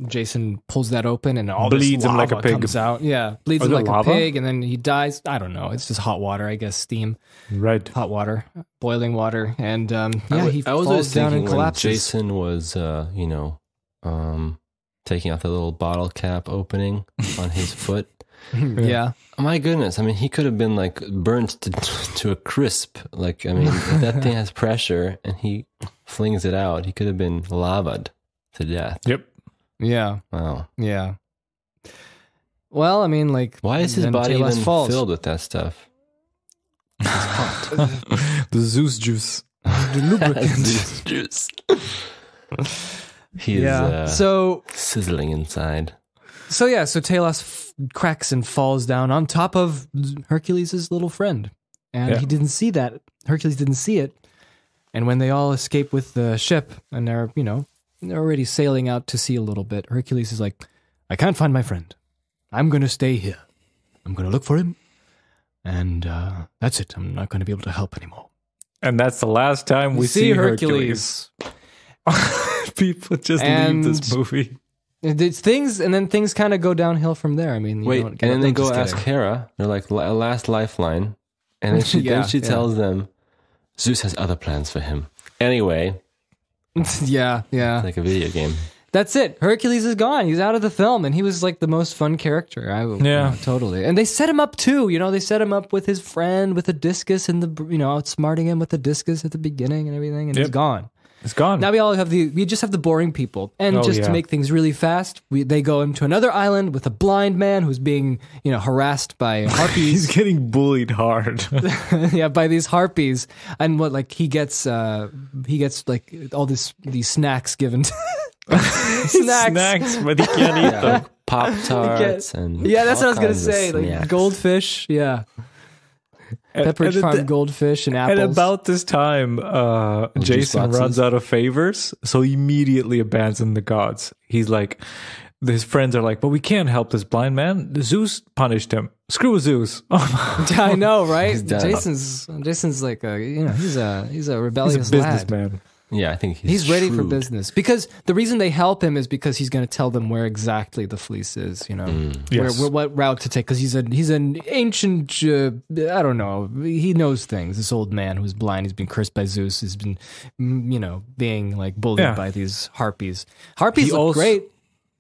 Jason pulls that open, and all Bleeds this him like a lava pig. comes out. Yeah, bleeds him like it a pig, and then he dies. I don't know. It's just hot water, I guess, steam, Right. hot water, boiling water, and um, I yeah, wa- he I was falls always down thinking and when collapses. Jason was, uh, you know, um, taking out the little bottle cap opening on his foot. yeah, Oh my goodness! I mean, he could have been like burnt to, to a crisp. Like, I mean, if that thing has pressure and he flings it out, he could have been lavaed to death. Yep. Yeah, Wow! yeah. Well, I mean, like, Why is his body Talos even falls. filled with that stuff? the Zeus juice. The lubricant juice, juice. He is yeah. uh, so sizzling inside. So yeah, so Talos f- cracks and falls down on top of Hercules' little friend, and Yeah. he didn't see that. Hercules didn't see it, and when they all escape with the ship, and they're you know they're already sailing out to sea a little bit, Hercules is like, "I can't find my friend. I'm going to stay here. I'm going to look for him. And uh, that's it. I'm not going to be able to help anymore. And that's the last time we We see Hercules. People just And- leave this movie. It's things, and then things kind of go downhill from there. I mean, you Wait, don't and then they go just ask. Hera. They're like "La- last lifeline, and then she Yeah, then she yeah. tells them Zeus has other plans for him. Anyway, yeah, yeah. like a video game. That's it. Hercules is gone. He's out of the film, and he was like the most fun character. I Yeah. totally. And they set him up too. You know, they set him up with his friend with a discus and the you know outsmarting him with the discus at the beginning and everything, and he's gone. It's gone. Now we all have the we just have the boring people, and Oh, just yeah. to make things really fast, we they go into another island with a blind man who's being you know harassed by harpies. He's getting bullied hard. yeah, by these harpies, and what like he gets uh he gets like all this these snacks given. To snacks. Snacks, but he can't eat them. Pop tarts and Yeah, that's what I was gonna kinds of say. Like snacks. goldfish, yeah, And- Pepperidge and Farm the- goldfish and apples. And about this time, uh, Jason runs out of favors, so he immediately abandons the gods. He's like, his friends are like, but we can't help this blind man. Zeus punished him. Screw Zeus. I know, right? Jason's Jason's like a you know he's a he's a He's rebellious a lad. businessman. Yeah, I think he's, He's ready for shrewd. business because the reason they help him is because he's going to tell them where exactly the fleece is. You know, Mm. where, Yes. where, what route to take because he's a he's an ancient. Uh, I don't know. He knows things. This old man who's blind. He's been cursed by Zeus. He's been, mm, you know, being like bullied Yeah. by these harpies. Harpies He look also- great.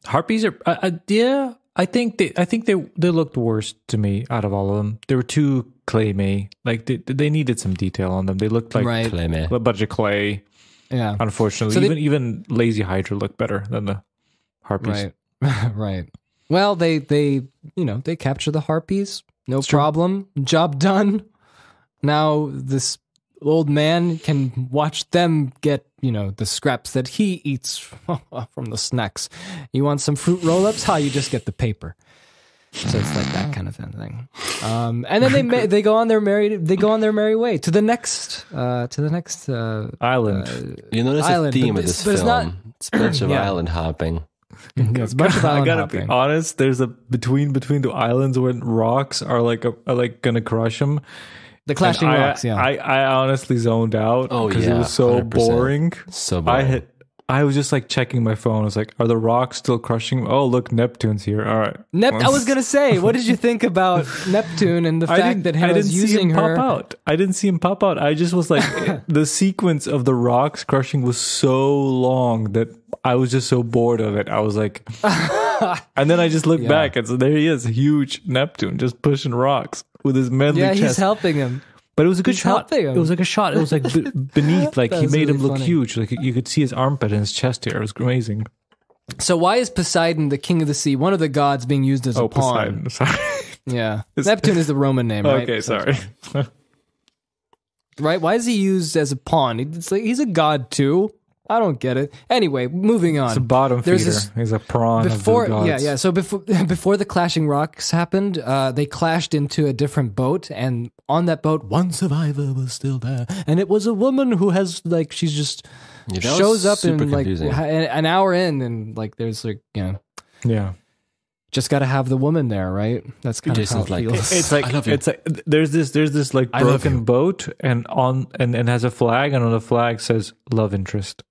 Harpies are, uh, uh, yeah. I think they, I think they, they looked worse to me out of all of them. They were too claymy. Like they, they needed some detail on them. They looked like Right. Cleme. a bunch of clay. Yeah. Unfortunately, So they- even even lazy Hydra looked better than the harpies. Right. right. Well, they they you know they capture the harpies. No true. problem. Job done. Now this old man can watch them get you know the scraps that he eats from the snacks. You want some fruit roll-ups? How you just get the paper. So it's like that kind of thing. Um, and then they ma- they go on their merry they go on their merry way to the next uh, to the next uh, Island. You notice Island, a theme of it's- this but it's film. not- It's a bunch of Yeah. island hopping. it's bunch of I gotta hopping. be honest. There's a between between the islands when rocks are like a, are like gonna crush them. the clashing I, rocks. Yeah. I I honestly zoned out Oh, because it was so 100%. boring. So I boring. had I was just like checking my phone. I was like, are the rocks still crushing? Oh, look, Neptune's here. All right. Nep- I was gonna say, what did you think about Neptune and the I fact that I didn't see using him her? pop out. I didn't see him pop out. I just was like, the sequence of the rocks crushing was so long that I was just so bored of it. I was like, and then I just looked Yeah. back and so there he is, huge Neptune, just pushing rocks with his manly Yeah, he's helping him. But it was a good he's shot. It was like a shot. It was like b- beneath, like he made him look funny. huge. Like you could see his armpit and his chest here. It was amazing. So why is Poseidon, the king of the sea, one of the gods, being used as a Oh, pawn? Poseidon. Sorry. Yeah, Neptune is the Roman name, right? okay, sorry. Right? Why is he used as a pawn? It's like he's a god too. I don't get it. Anyway, moving on. It's a bottom There's feeder. this- He's a prawn before of the gods. yeah yeah so before before the clashing rocks happened uh they clashed into a different boat and on that boat one survivor was still there and it was a woman who has like she's just Yeah, shows up in like confusing. an hour in and like there's like you know Yeah. just got to have the woman there right that's kind Jason's of how it like, feels It's like I love you. it's like there's this there's this like broken boat and on and, and has a flag and on the flag says love interest.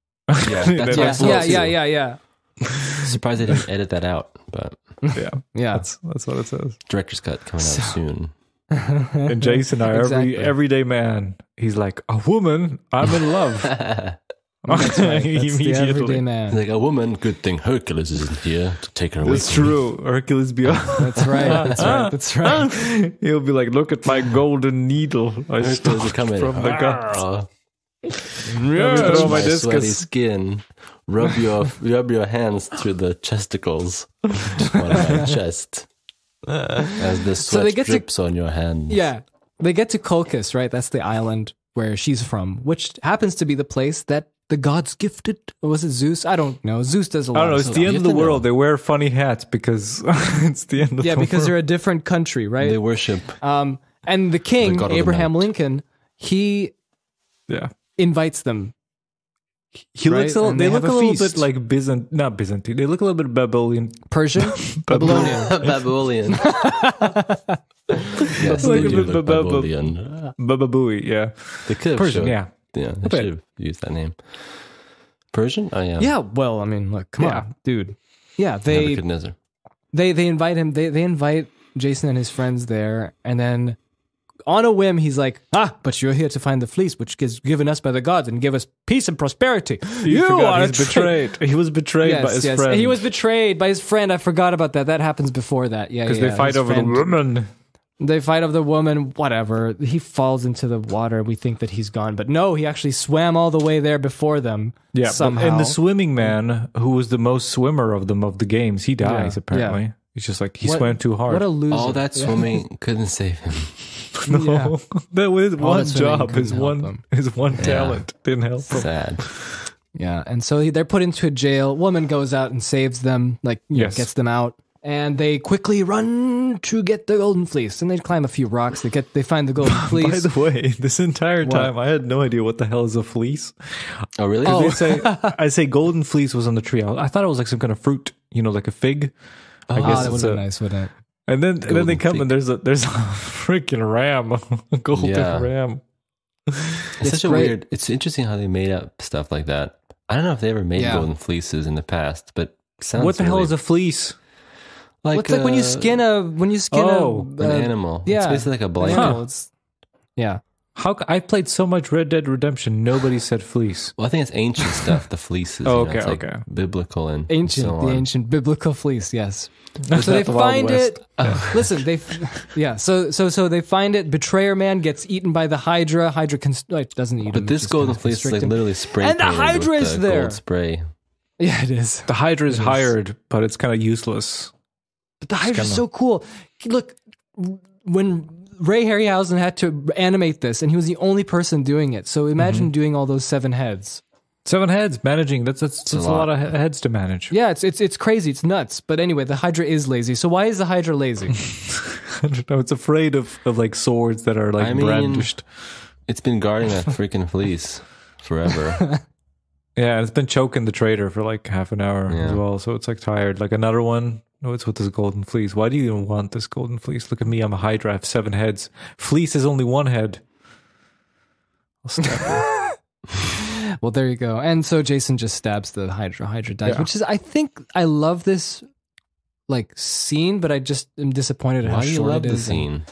Yeah, yeah what yeah yeah yeah yeah Surprised they didn't edit that out, but Yeah, yeah that's that's what it says. director's cut coming out soon. And Jason, our Exactly. every everyday man, he's like a woman. I'm in love. that's right that's the everyday man like a woman. Good thing Hercules isn't here to take her away. It's from me. true. Hercules be that's right that's right that's right He'll be like, look at my golden needle. I Hercules stole will from the ah. gods. "Ah, Yeah, touch my my sweaty skin. Rub your rub your hands through the chesticles on my chest as the sweat they get to- drips on your hand. Yeah. They get to Colchis, right? That's the island where she's from, which happens to be the place that the gods gifted. Or was it Zeus? I don't know. Zeus does a lot. I don't know. of It's stuff. the end of the have to know. world. They wear funny hats because it's the end of Yeah, the because they're a different country, right? They worship. Um, and the king, the Abraham night. Lincoln, he yeah. Invites them He Right? looks a little, they, they look a a little feast. bit like Byzant, not Byzantine. They look a little bit Babylonian. Persian, Babylonian. Babylonian. yes, Like a bit look Babylonian. Ah. Bababooey, yeah. They could have Persian, yeah. Yeah, they should have used that name. Persian? Oh, yeah. yeah, well, I mean, look, come Yeah. on, dude. Yeah, they Nebuchadnezzar. they they invite him. They they invite Jason and his friends there, and then on a whim, he's like, "Ah, but you're here to find the fleece, which is given us by the gods and give us peace and prosperity. You, forgot are he's tra- betrayed. He was betrayed Yes, by his yes. friend. He was betrayed by his friend. I forgot about that. That happens before that. Yeah, because yeah, they fight over friend- the woman. They fight over the woman. Whatever. He falls into the water. We think that he's gone, but no, he actually swam all the way there before them. Yeah, somehow. and the swimming man, who was the most swimmer of them of the games, he dies. Yeah, Apparently, he's just like he What- swam too hard. What a loser! All that swimming couldn't save him. No, that was All one job. His couldn't help one, him. his one talent didn't help him. Sad. Yeah, and so they're put into a jail. Woman goes out and saves them, like you know, gets them out, and they quickly run to get the golden fleece. And they climb a few rocks. They get, they find the golden fleece. By the way, this entire time I had no idea what the hell is a fleece. Oh, really? Oh. They say I say golden fleece was on the tree. I, I thought it was like some kind of fruit, you know, like a fig. I oh, guess that would it's have been nice, wouldn't it? And then and then they come fig. and there's a there's a freaking ram, a golden Yeah. ram. It's, It's such a weird. It's interesting how they made up stuff like that. I don't know if they ever made Yeah. golden fleeces in the past, but sounds what the hell is a fleece? like What's like when you uh, skin a when you skin oh, a an uh, animal? yeah. it's basically like a blanket. animal, it's- yeah. How c- I played so much Red Dead Redemption, nobody said fleece. Well, I think it's ancient stuff. The fleeces. Oh, you know, okay, it's like okay. biblical and Ancient, so the ancient biblical fleece. Yes. That's so they the find West. it. listen, they, yeah. So so so they find it. Betrayer man gets eaten by the Hydra. Hydra const- like, doesn't eat him. But this golden kind fleece is like literally spray And the Hydra is the there. Gold spray. Yeah, it is. The Hydra is It is. hired, but it's kind of useless. But the Hydra kinda- so cool. Look, when Ray Harryhausen had to animate this, and he was the only person doing it. So imagine Mm-hmm. doing all those seven heads. Seven heads managing. That's that's, that's a, a lot. lot. of heads to manage. Yeah, it's it's it's crazy. It's nuts. But anyway, the Hydra is lazy. So why is the Hydra lazy? I don't know. It's afraid of, of like swords that are like I mean- brandished. It's been guarding that freaking fleece forever. Yeah, it's been choking the trader for like half an hour as well. So it's like tired. Like another one. No, it's with this golden fleece. Why do you even want this golden fleece? Look at me. I'm a Hydra. I have seven heads. Fleece is only one head. I'll stab you. well, there you go. And so Jason just stabs the Hydra. Hydra dies, Yeah. which is I think I love this like scene, but I just am disappointed at how Why you short love it the scene?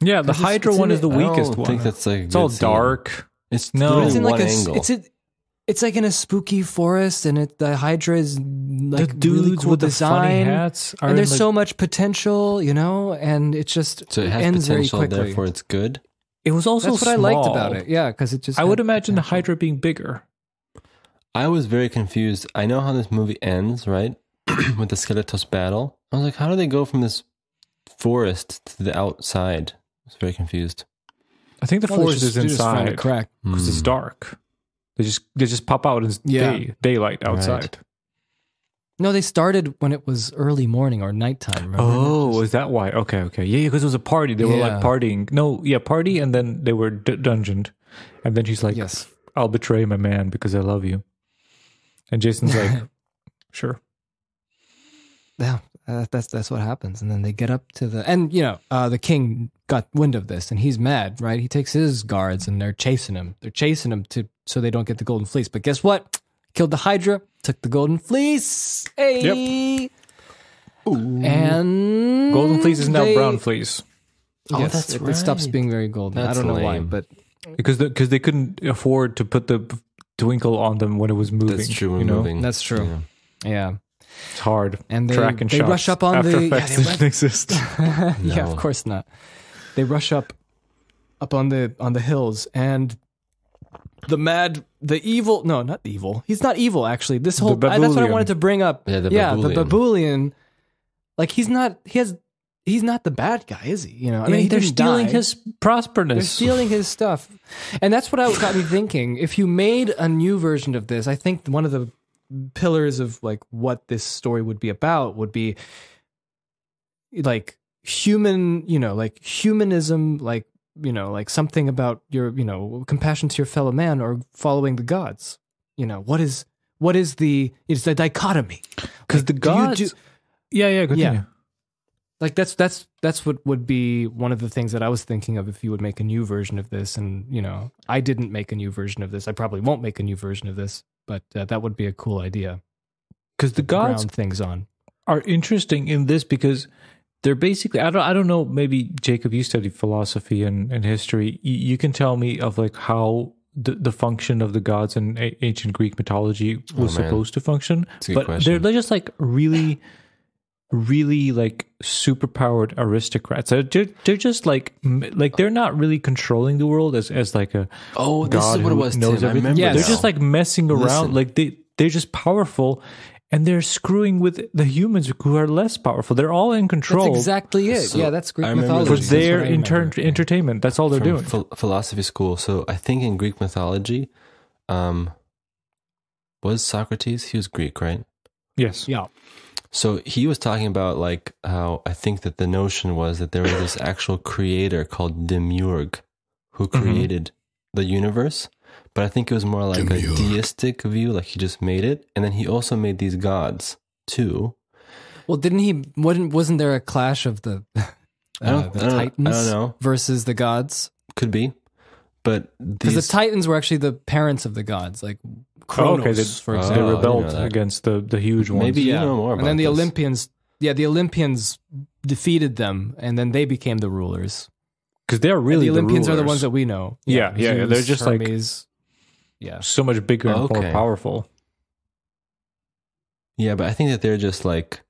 Yeah, the Because it's- Hydra it's one is the it- I weakest don't one. think that's like. it's all dark. It's No. no. It's in like one a s- angle. it's a, it's like in a spooky forest, and it the Hydra is like the dudes really cool with the design. funny hats are and there's like, so much potential, you know, and it just so it has ends very quickly. therefore it's good. It was also That's what I liked about it. Yeah, because it just I would had imagine the. Hydra being bigger. I was very confused. I know how this movie ends, right? With the Skeletos battle. I was like, how do they go from this forest to the outside? I was very confused. I think the Oh, forest is they just find a inside crack. because it's Hmm. dark. They just they just pop out in Yeah. day, daylight outside. No, they started when it was early morning or nighttime. Remember? Oh, is that why? Okay, okay, yeah, because it was a party. They were like partying. No, yeah, party, and then they were d- dungeoned, and then she's like, yes. "I'll betray my man because I love you," and Jason's like, "Sure." Yeah, uh, that's that's what happens, and then they get up to the and you know uh, the king got wind of this, and he's mad, right? He takes his guards, and they're chasing him. They're chasing him to so they don't get the golden fleece. But guess what? Killed the Hydra, took the golden fleece. Hey. And Golden fleece is now they- brown fleece Oh, yes, that's it, it stops being very golden. That's I don't know why, but because because they couldn't afford to put the twinkle on them when it was moving. That's true. You know? moving. That's true. Yeah. yeah. It's hard. And they, Tracking they shots. rush up on After the Effects they didn't exist. yeah, of course not. They rush up up on the on the hills and the mad the evil no, not the evil. He's not evil actually. This whole I, that's what I wanted to bring up. Yeah, the yeah, the Babulian. babulian like he's not he has he's not the bad guy, is he? You know, I I mean, mean, he they're stealing die. his They're stealing his stuff. And that's what I got me thinking. If you made a new version of this, I think one of the pillars of like what this story would be about would be like human, you know, like humanism, like, you know, like something about your, you know, compassion to your fellow man or following the gods. you know what is what is the it's the dichotomy because the do you gods. do- yeah, yeah, continue. like that's that's that's what would be one of the things that I was thinking of if you would make a new version of this and you know I didn't make a new version of this I probably won't make a new version of this but uh, that would be a cool idea Because the gods things on are interesting in this because they're basically I don't I don't know maybe Jacob you studied philosophy and, and history you, you can tell me of like how the, the function of the gods in a- ancient Greek mythology oh, was Oh, supposed to function It's a good but question. they're, they're just like really really like superpowered aristocrats they're, they're, just like like they're not really controlling the world as as like a Oh, this god is what it was. knows Tim. Everything remember Yes. they're just like messing around Listen. like they they're just powerful and they're screwing with the humans who are less powerful they're all in control that's exactly it So, yeah that's Greek mythology for their That's what inter- entertainment that's all they're from doing phil- philosophy school. So I think in Greek mythology, um, was Socrates? He was Greek, right? yes yeah So he was talking about like how I think that the notion was that there was this actual creator called Demiurge who Mhm. created the universe. But I think it was more like a deistic view, like he just made it. And then he also made these gods too. well didn't he wasn't wasn't there a clash of the uh, I don't, the I don't, Titans I don't know. versus the gods Could be. But because these, the Titans were actually the parents of the gods like Oh, Kronos okay they, for Oh, they I example didn't rebelled know against the the huge ones maybe you know more about and then the this. Olympians, yeah, the Olympians defeated them, and then they became the rulers. because they're And really the Olympians are the ones that we know. Yeah, yeah, yeah, they're just like- Hermes. Yeah, so much bigger and more powerful Yeah, but I think that they're just like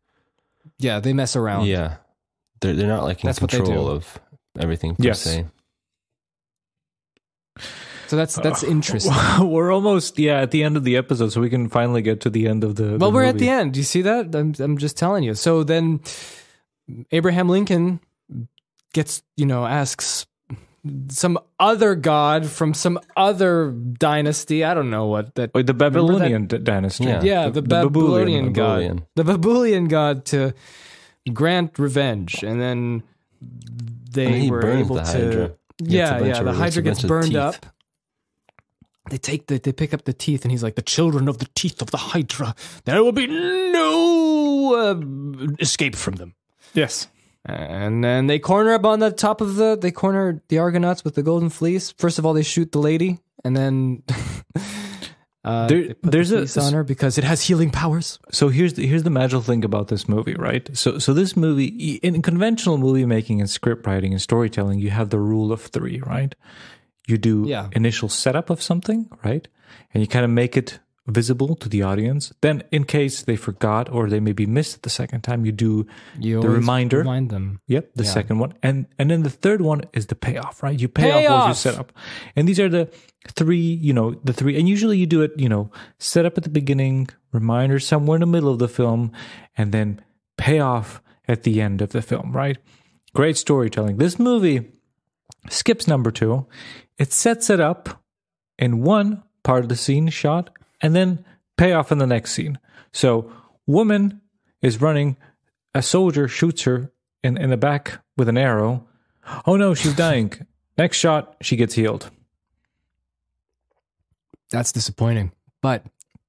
yeah, they mess around. Yeah. They're they're not like in That's what they control do. of everything per Yes. se. So that's that's Uh, interesting. we're almost yeah at the end of the episode so we can finally get to the end of the well, the we're at the end. You see that? I'm I'm just telling you. So then, Abraham Lincoln gets you know asks some other god from some other dynasty. I don't know what that. Like the Remember that? Babylonian d- dynasty Yeah. Yeah, the, Babylonian, god, Babylonian. the Babylonian god to grant revenge, and then they And were able the to. Hydra. Yeah, a yeah. of- The Hydra gets burned up. They take the, they pick up the teeth, and he's like, "The children of the teeth of the Hydra. There will be no uh, escape from them." yes And then they corner up on the top of the. They corner the Argonauts with the golden fleece. First of all, they shoot the lady, and then uh, There- there's the a- on her because it has healing powers. so here's the, here's the magical thing about this movie, right? So so this movie in conventional movie making and script writing and storytelling, you have the rule of three, right? You do Yeah. initial setup of something, right? And you kind of make it visible to the audience. Then, in case they forgot or they maybe missed it the second time, you do You The reminder. remind them. Yep, the Yeah. second one, and and then the third one is the payoff, right? You pay off what you set up, and these are the three, you know, the three, and usually you do it, you know, set up at the beginning, reminder somewhere in the middle of the film, and then payoff at the end of the film, right? Great storytelling. This movie skips number two. It sets it up in one part of the scene shot, and then pay off in the next scene. So, woman is running a soldier shoots her in, in the back with an arrow. Oh no, she's dying. Next shot, she gets healed. That's disappointing. But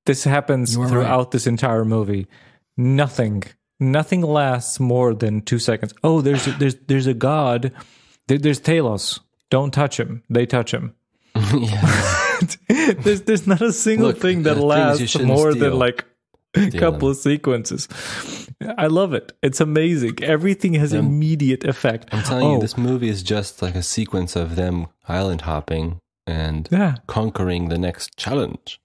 This happens throughout this entire movie. Nothing, nothing lasts more than two seconds. Oh, there's a, there's there's a god. There, there's Talos. Don't touch him. They touch him. yeah. there's there's not a single Look, thing that the things you lasts more steal. than like a couple them. of sequences. I love it. It's amazing. Everything has Um, immediate effect. I'm telling oh, you, this movie is just like a sequence of them island hopping and yeah, conquering the next challenge.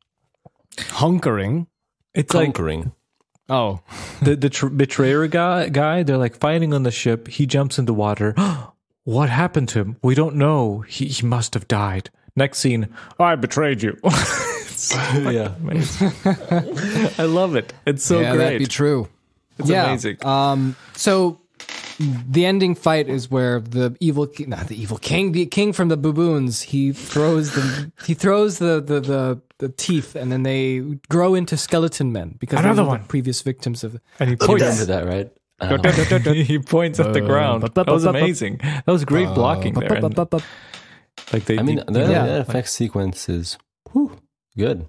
hunkering. it's like Oh, the the tr- betrayer guy guy they're like fighting on the ship he jumps in the water what happened to him we don't know he, he must have died next scene i betrayed you yeah. I love it it's so yeah, that'd great be true. it's yeah. amazing Um, so the ending fight is where the evil, ki- not the evil king, the king from the baboons. He throws the he throws the the the, the teeth, and then they grow into skeleton men because those Another are the one. previous victims of. and he You remember points that, right? Oh, he points at the ground that was amazing that was great blocking there and, like they I mean, they- the, Yeah. that effects sequence is whew, good.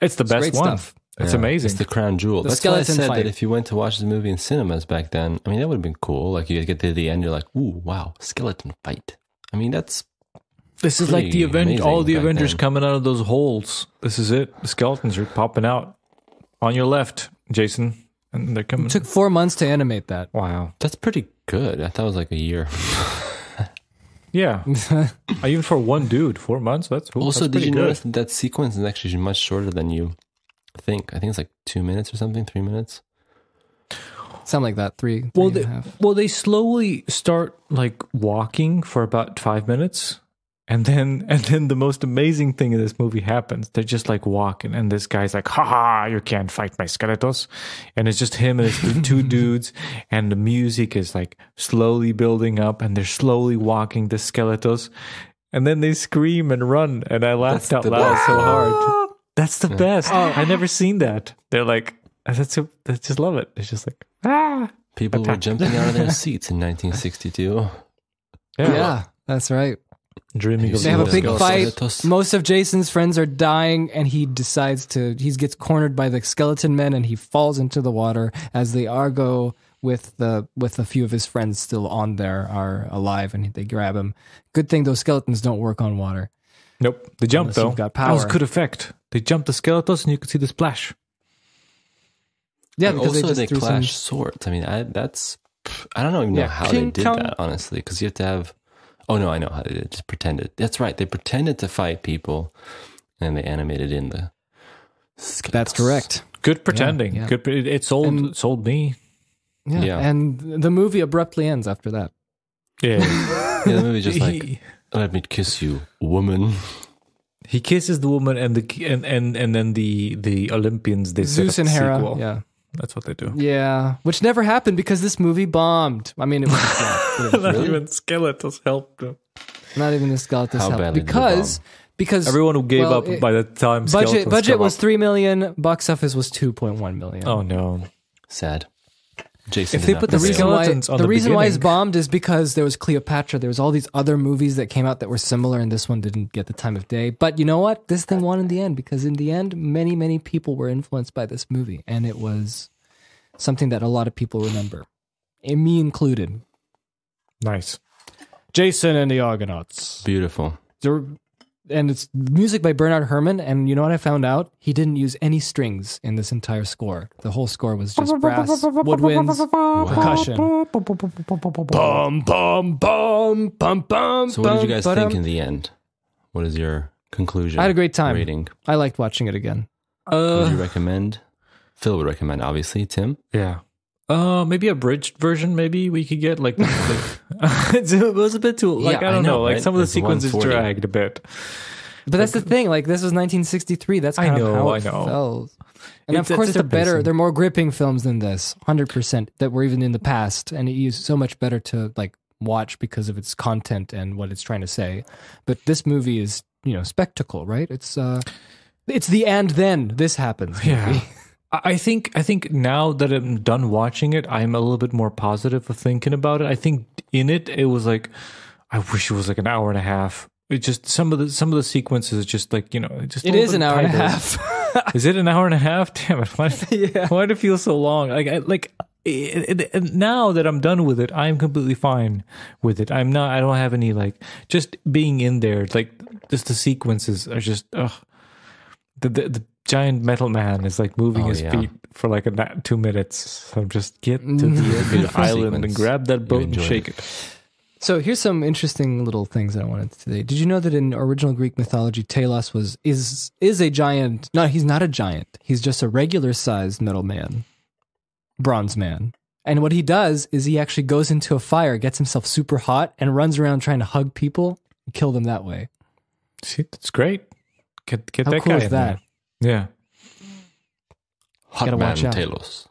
It's the best one. stuff. It's Yeah, amazing. It's the crown jewel. The That's why I skeleton said fight. that if you went to watch the movie in cinemas back then, I mean, that would have been cool. Like you get to the end, you're like, "Ooh, wow, skeleton fight." I mean, that's This is like the pretty event. All the Avengers then. coming out of those holes. This is it. The skeletons are popping out on your left, Jason, and they're coming. It took four months to animate that. wow. that's pretty good. I thought it was like a year. Yeah. Even for one dude, four months. That's cool. also, That's did you good. notice that that sequence is actually much shorter than you think? I think it's like two minutes or something, three minutes. Something like that. Three, three Well, and a they, half. well, they slowly start like walking for about five minutes, and then and then the most amazing thing in this movie happens. They're just like walking, and this guy's like, "Ha ha! You can't fight my skeletos," and it's just him and his two dudes, and the music is like slowly building up, and they're slowly walking the skeletos, and then they scream and run, and I laughed That's out loud best. so hard. That's the best. Oh. I never seen that. They're like, that's so, I just love it. It's just like ah. People were jumping out of their seats in 1962. Yeah. that's right. Dreaming of They have a big fight. Most of Jason's friends are dying, and he decides to. He gets cornered by the skeleton men, and he falls into the water as the Argo with the with a few of his friends still on there are alive, and they grab him. Good thing those skeletons don't work on water. Nope. They jumped Unless though. you've got That was good effect. They jumped the skeletons and you could see the splash. Yeah, And because also they they, just threw clash some. swords. I mean, I, that's I don't even know Yeah, how they did Kong- that honestly, because you have to have. Oh no, I know how they did. it. Just pretended. That's right. They pretended to fight people, and they animated in the. That's correct. Good pretending. yeah. Good. It, it sold And- sold me. Yeah. Yeah. and the movie abruptly ends after that. Yeah. Yeah, the movie just like he, let me kiss you, woman. he kisses the woman and the and and, and then the the Olympians they set Zeus up and the Hera. sequel. Yeah, That's what they do. yeah, which never happened because this movie bombed. I mean, it was yeah, it was Not even skeletons helped them. not even the skeletons How helped badly did it because because Everyone who gave Well, up it- by the time budget skeletons budget was up. three million, box office was two point one million. Oh no! Sad. Jason. If they put the the reason why on the the reason why it's bombed is because there was Cleopatra. There was all these other movies that came out that were similar, and this one didn't get the time of day. But you know what? This thing won in the end because in the end, many many people were influenced by this movie, and it was something that a lot of people remember, and me included. Nice. Jason and the Argonauts. beautiful. There- and it's music by Bernard Herrmann. And you know what I found out? He didn't use any strings in this entire score. The whole score was just brass, woodwinds, percussion. Bum bum bum bum bum. So, what did you guys bum, think in the end? What is your conclusion? I had a great time. Rating. I liked watching it again. Would Uh, you recommend? Phil would recommend, obviously. Tim. yeah. Uh, maybe a bridged version. Maybe we could get like, like it was a bit too like Yeah, I I don't know, know, like right? some of the It's sequences dragged a bit. But that's the thing. Like this was 1963. That's I kind know, of how I know. felt. And It's- of course, they're the better. They're more gripping films than this. Hundred percent. That were even in the past, and it is so much better to like watch because of its content and what it's trying to say. But this movie is, you know, spectacle, right? It's uh, it's the and then this happens. Yeah. movie. I I think I think now that I'm done watching it, I'm a little bit more positive of thinking about it. I think in it, it was like I wish it was like an hour and a half. It just some of the some of the sequences just like you know just It is an hour and a half. Is it an hour and a half? Damn it! Why, Yeah. why did it feel so long? Like, I, like it, it, and now that I'm done with it, I'm completely fine with it. I'm not. I don't have any like just being in there. Like just the sequences are just ugh. The, the the giant metal man is like moving Oh, his yeah. feet for like a na- two minutes. So just get to the, island and grab that boat and shake it. it. So here's some interesting little things that I wanted to say. Did you know that in original Greek mythology, Talos was is is a giant? No, he's not a giant. He's just a regular sized metal man, bronze man. And what he does is he actually goes into a fire, gets himself super hot, and runs around trying to hug people and kill them that way. See, that's great. Get get How that cool guy is that? there. Yeah. Hot Gotta man watch out. Talos.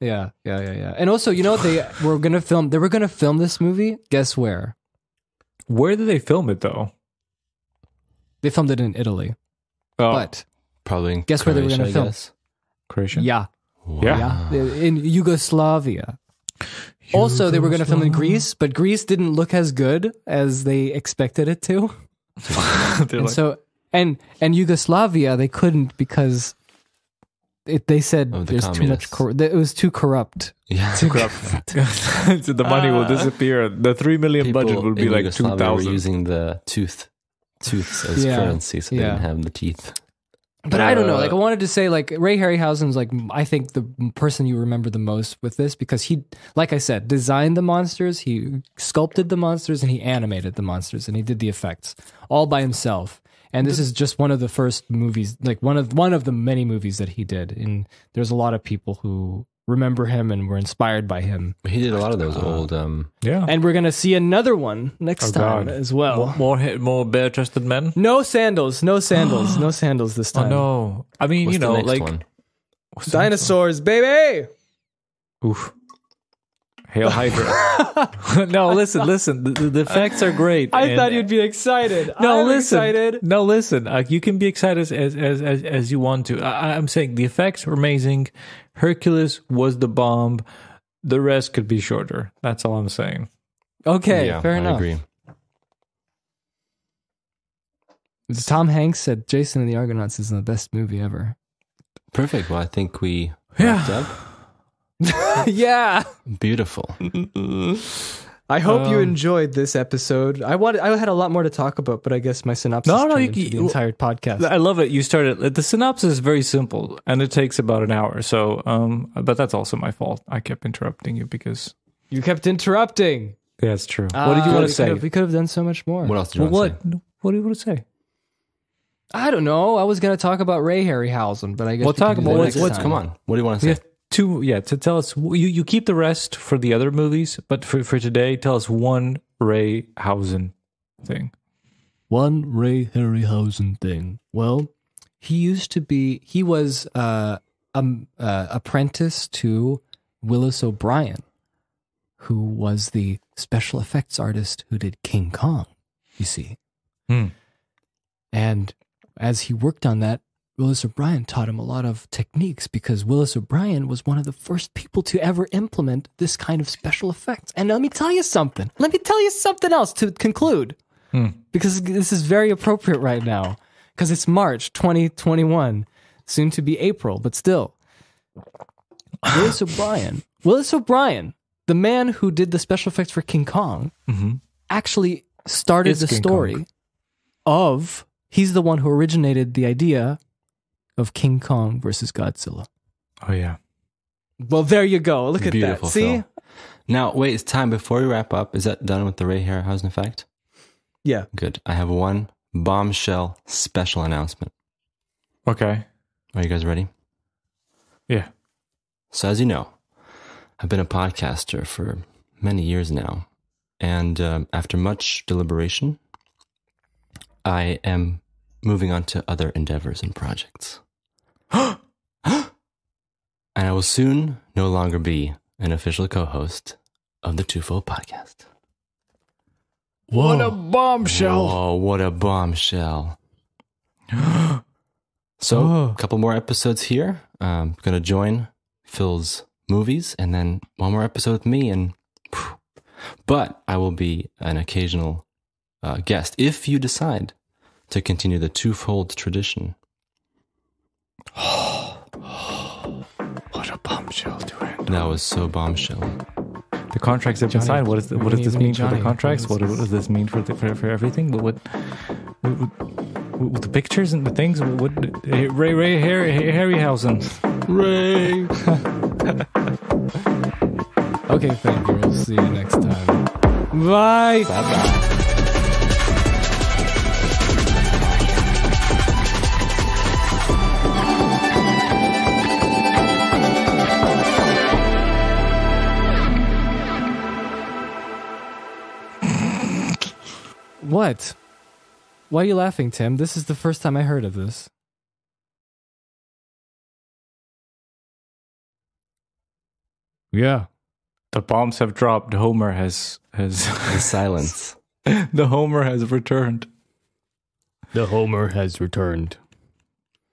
Yeah, yeah, yeah, yeah. And also, you know, they were gonna film. They were gonna film this movie. Guess where? Where did they film it though? They filmed it in Italy. Oh, But Probably. In Guess where they were gonna I film? guess. Croatia. yeah, Yeah. yeah, in Yugoslavia. Also, they were going to film in Greece, but Greece didn't look as good as they expected it to. And like, so, and and Yugoslavia they couldn't because it, they said Of the there's too much cor- that it was too corrupt. Yeah. Too corrupt. so the money will disappear. The three million budget will be in like two Yugoslavia were using the tooth tooths as Yeah. currency, so they didn't have the teeth. But I don't know. Uh, Like I wanted to say, like Ray Harryhausen's like I think the person you remember the most with this because he, like I said, designed the monsters, he sculpted the monsters, and he animated the monsters, and he did the effects all by himself. And this is just one of the first movies, like one of one of the many movies that he did. And there's a lot of people who remember him and were inspired by him. He did a lot of those old. Um, Yeah. And we're gonna see another one next Oh, time God. as well. more more, more bare chested men. No sandals, no sandals, no sandals this Oh time. no! I mean, what's you know, the next like one? what's the next Dinosaurs, baby. Oof. Hail Hydra. no, listen, listen. The, the, the effects are great. I and- thought you'd be excited. No, I'm listen. excited. No, listen. Uh, you can be excited as as as, as, as you want to. I, I'm saying the effects were amazing. Hercules was the bomb. The rest could be shorter. That's all I'm saying. Okay, yeah, fair I enough. agree. Tom Hanks said Jason and the Argonauts is the best movie ever. Perfect. Well, I think we Yeah. Wrapped up. yeah. Beautiful. I hope you Um, enjoyed this episode. I wanted, I had a lot more to talk about, but I guess my synopsis No, no, turned you- into the you- entire podcast. I love it. You started. The synopsis is very simple, and it takes about an hour. So, um, but that's also my fault. I kept interrupting you because you kept interrupting. yeah, it's true. what did you Uh, want to say? could have- we could have done so much more. What else did you Well, want what? to say? What do you want to say? I don't know. I was going to talk about Ray Harryhausen, but I guess We'll we talk about that what- next what's- Come on. What do you want to say? have two. Yeah, to tell us you you keep the rest for the other movies, but for for today, tell us one Ray Hausen thing. One Ray Harryhausen thing. Well, he used to be. He was uh, um uh, apprentice to Willis O'Brien, who was the special effects artist who did King Kong. You see, Hmm. and as he worked on that. Willis O'Brien taught him a lot of techniques because Willis O'Brien was one of the first people to ever implement this kind of special effects. And let me tell you something. Let me tell you something else to conclude hmm. because this is very appropriate right now because it's March 2021, soon to be April, but still. Willis O'Brien, Willis O'Brien, the man who did the special effects for King Kong, mm-hmm. actually started It's the King story Kong. of. He's the one who originated the idea of King Kong versus Godzilla. Oh yeah. Well, there you go. Look at Beautiful. that. See? Phil. Now, wait, it's time before we wrap up. Is that done with the Ray Harryhausen effect? Yeah. Good. I have one bombshell special announcement. Okay. Are you guys ready? Yeah. So, as you know, I've been a podcaster for many years now. And um, after much deliberation, I am moving on to other endeavors and projects. and I will soon no longer be an official co host of the Twofold podcast. What a bombshell! Oh, what a bombshell. so, Oh. a couple more episodes here. I'm going to join Phil's movies and then one more episode with me. And, but I will be an occasional uh, guest if you decide to continue the twofold tradition. What a bombshell to end. That was so bombshell. The contracts have been signed. What, is the, what does this we need mean for the contracts? What, What what is does this mean for the, for, for everything? What, what, what, what the pictures and the things? What, Ray Ray Harry Harryhausen. Ray! Okay, thank you. We'll see you next time. Bye. Bye bye. What? Why are you laughing, Tim? This is the first time I heard of this. Yeah. The bombs have dropped. Homer has has The silence. the Homer has returned. The Homer has returned.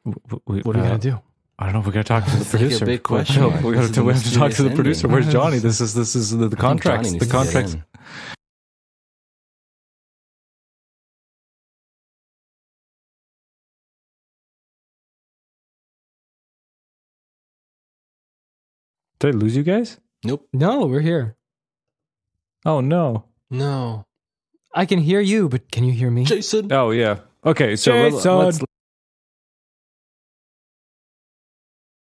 W- w- What are we uh, gonna do? I don't know. If we gotta talk to the like a producer. big question we gotta. We have to talk to the mysterious producer. ending. Where's Johnny? This is this is the, the contracts. The needs contracts. Did I lose you guys? Nope. No, we're here. Oh no. No. I can hear you, but can you hear me? Jason. Oh yeah. Okay, so let- Jason. let's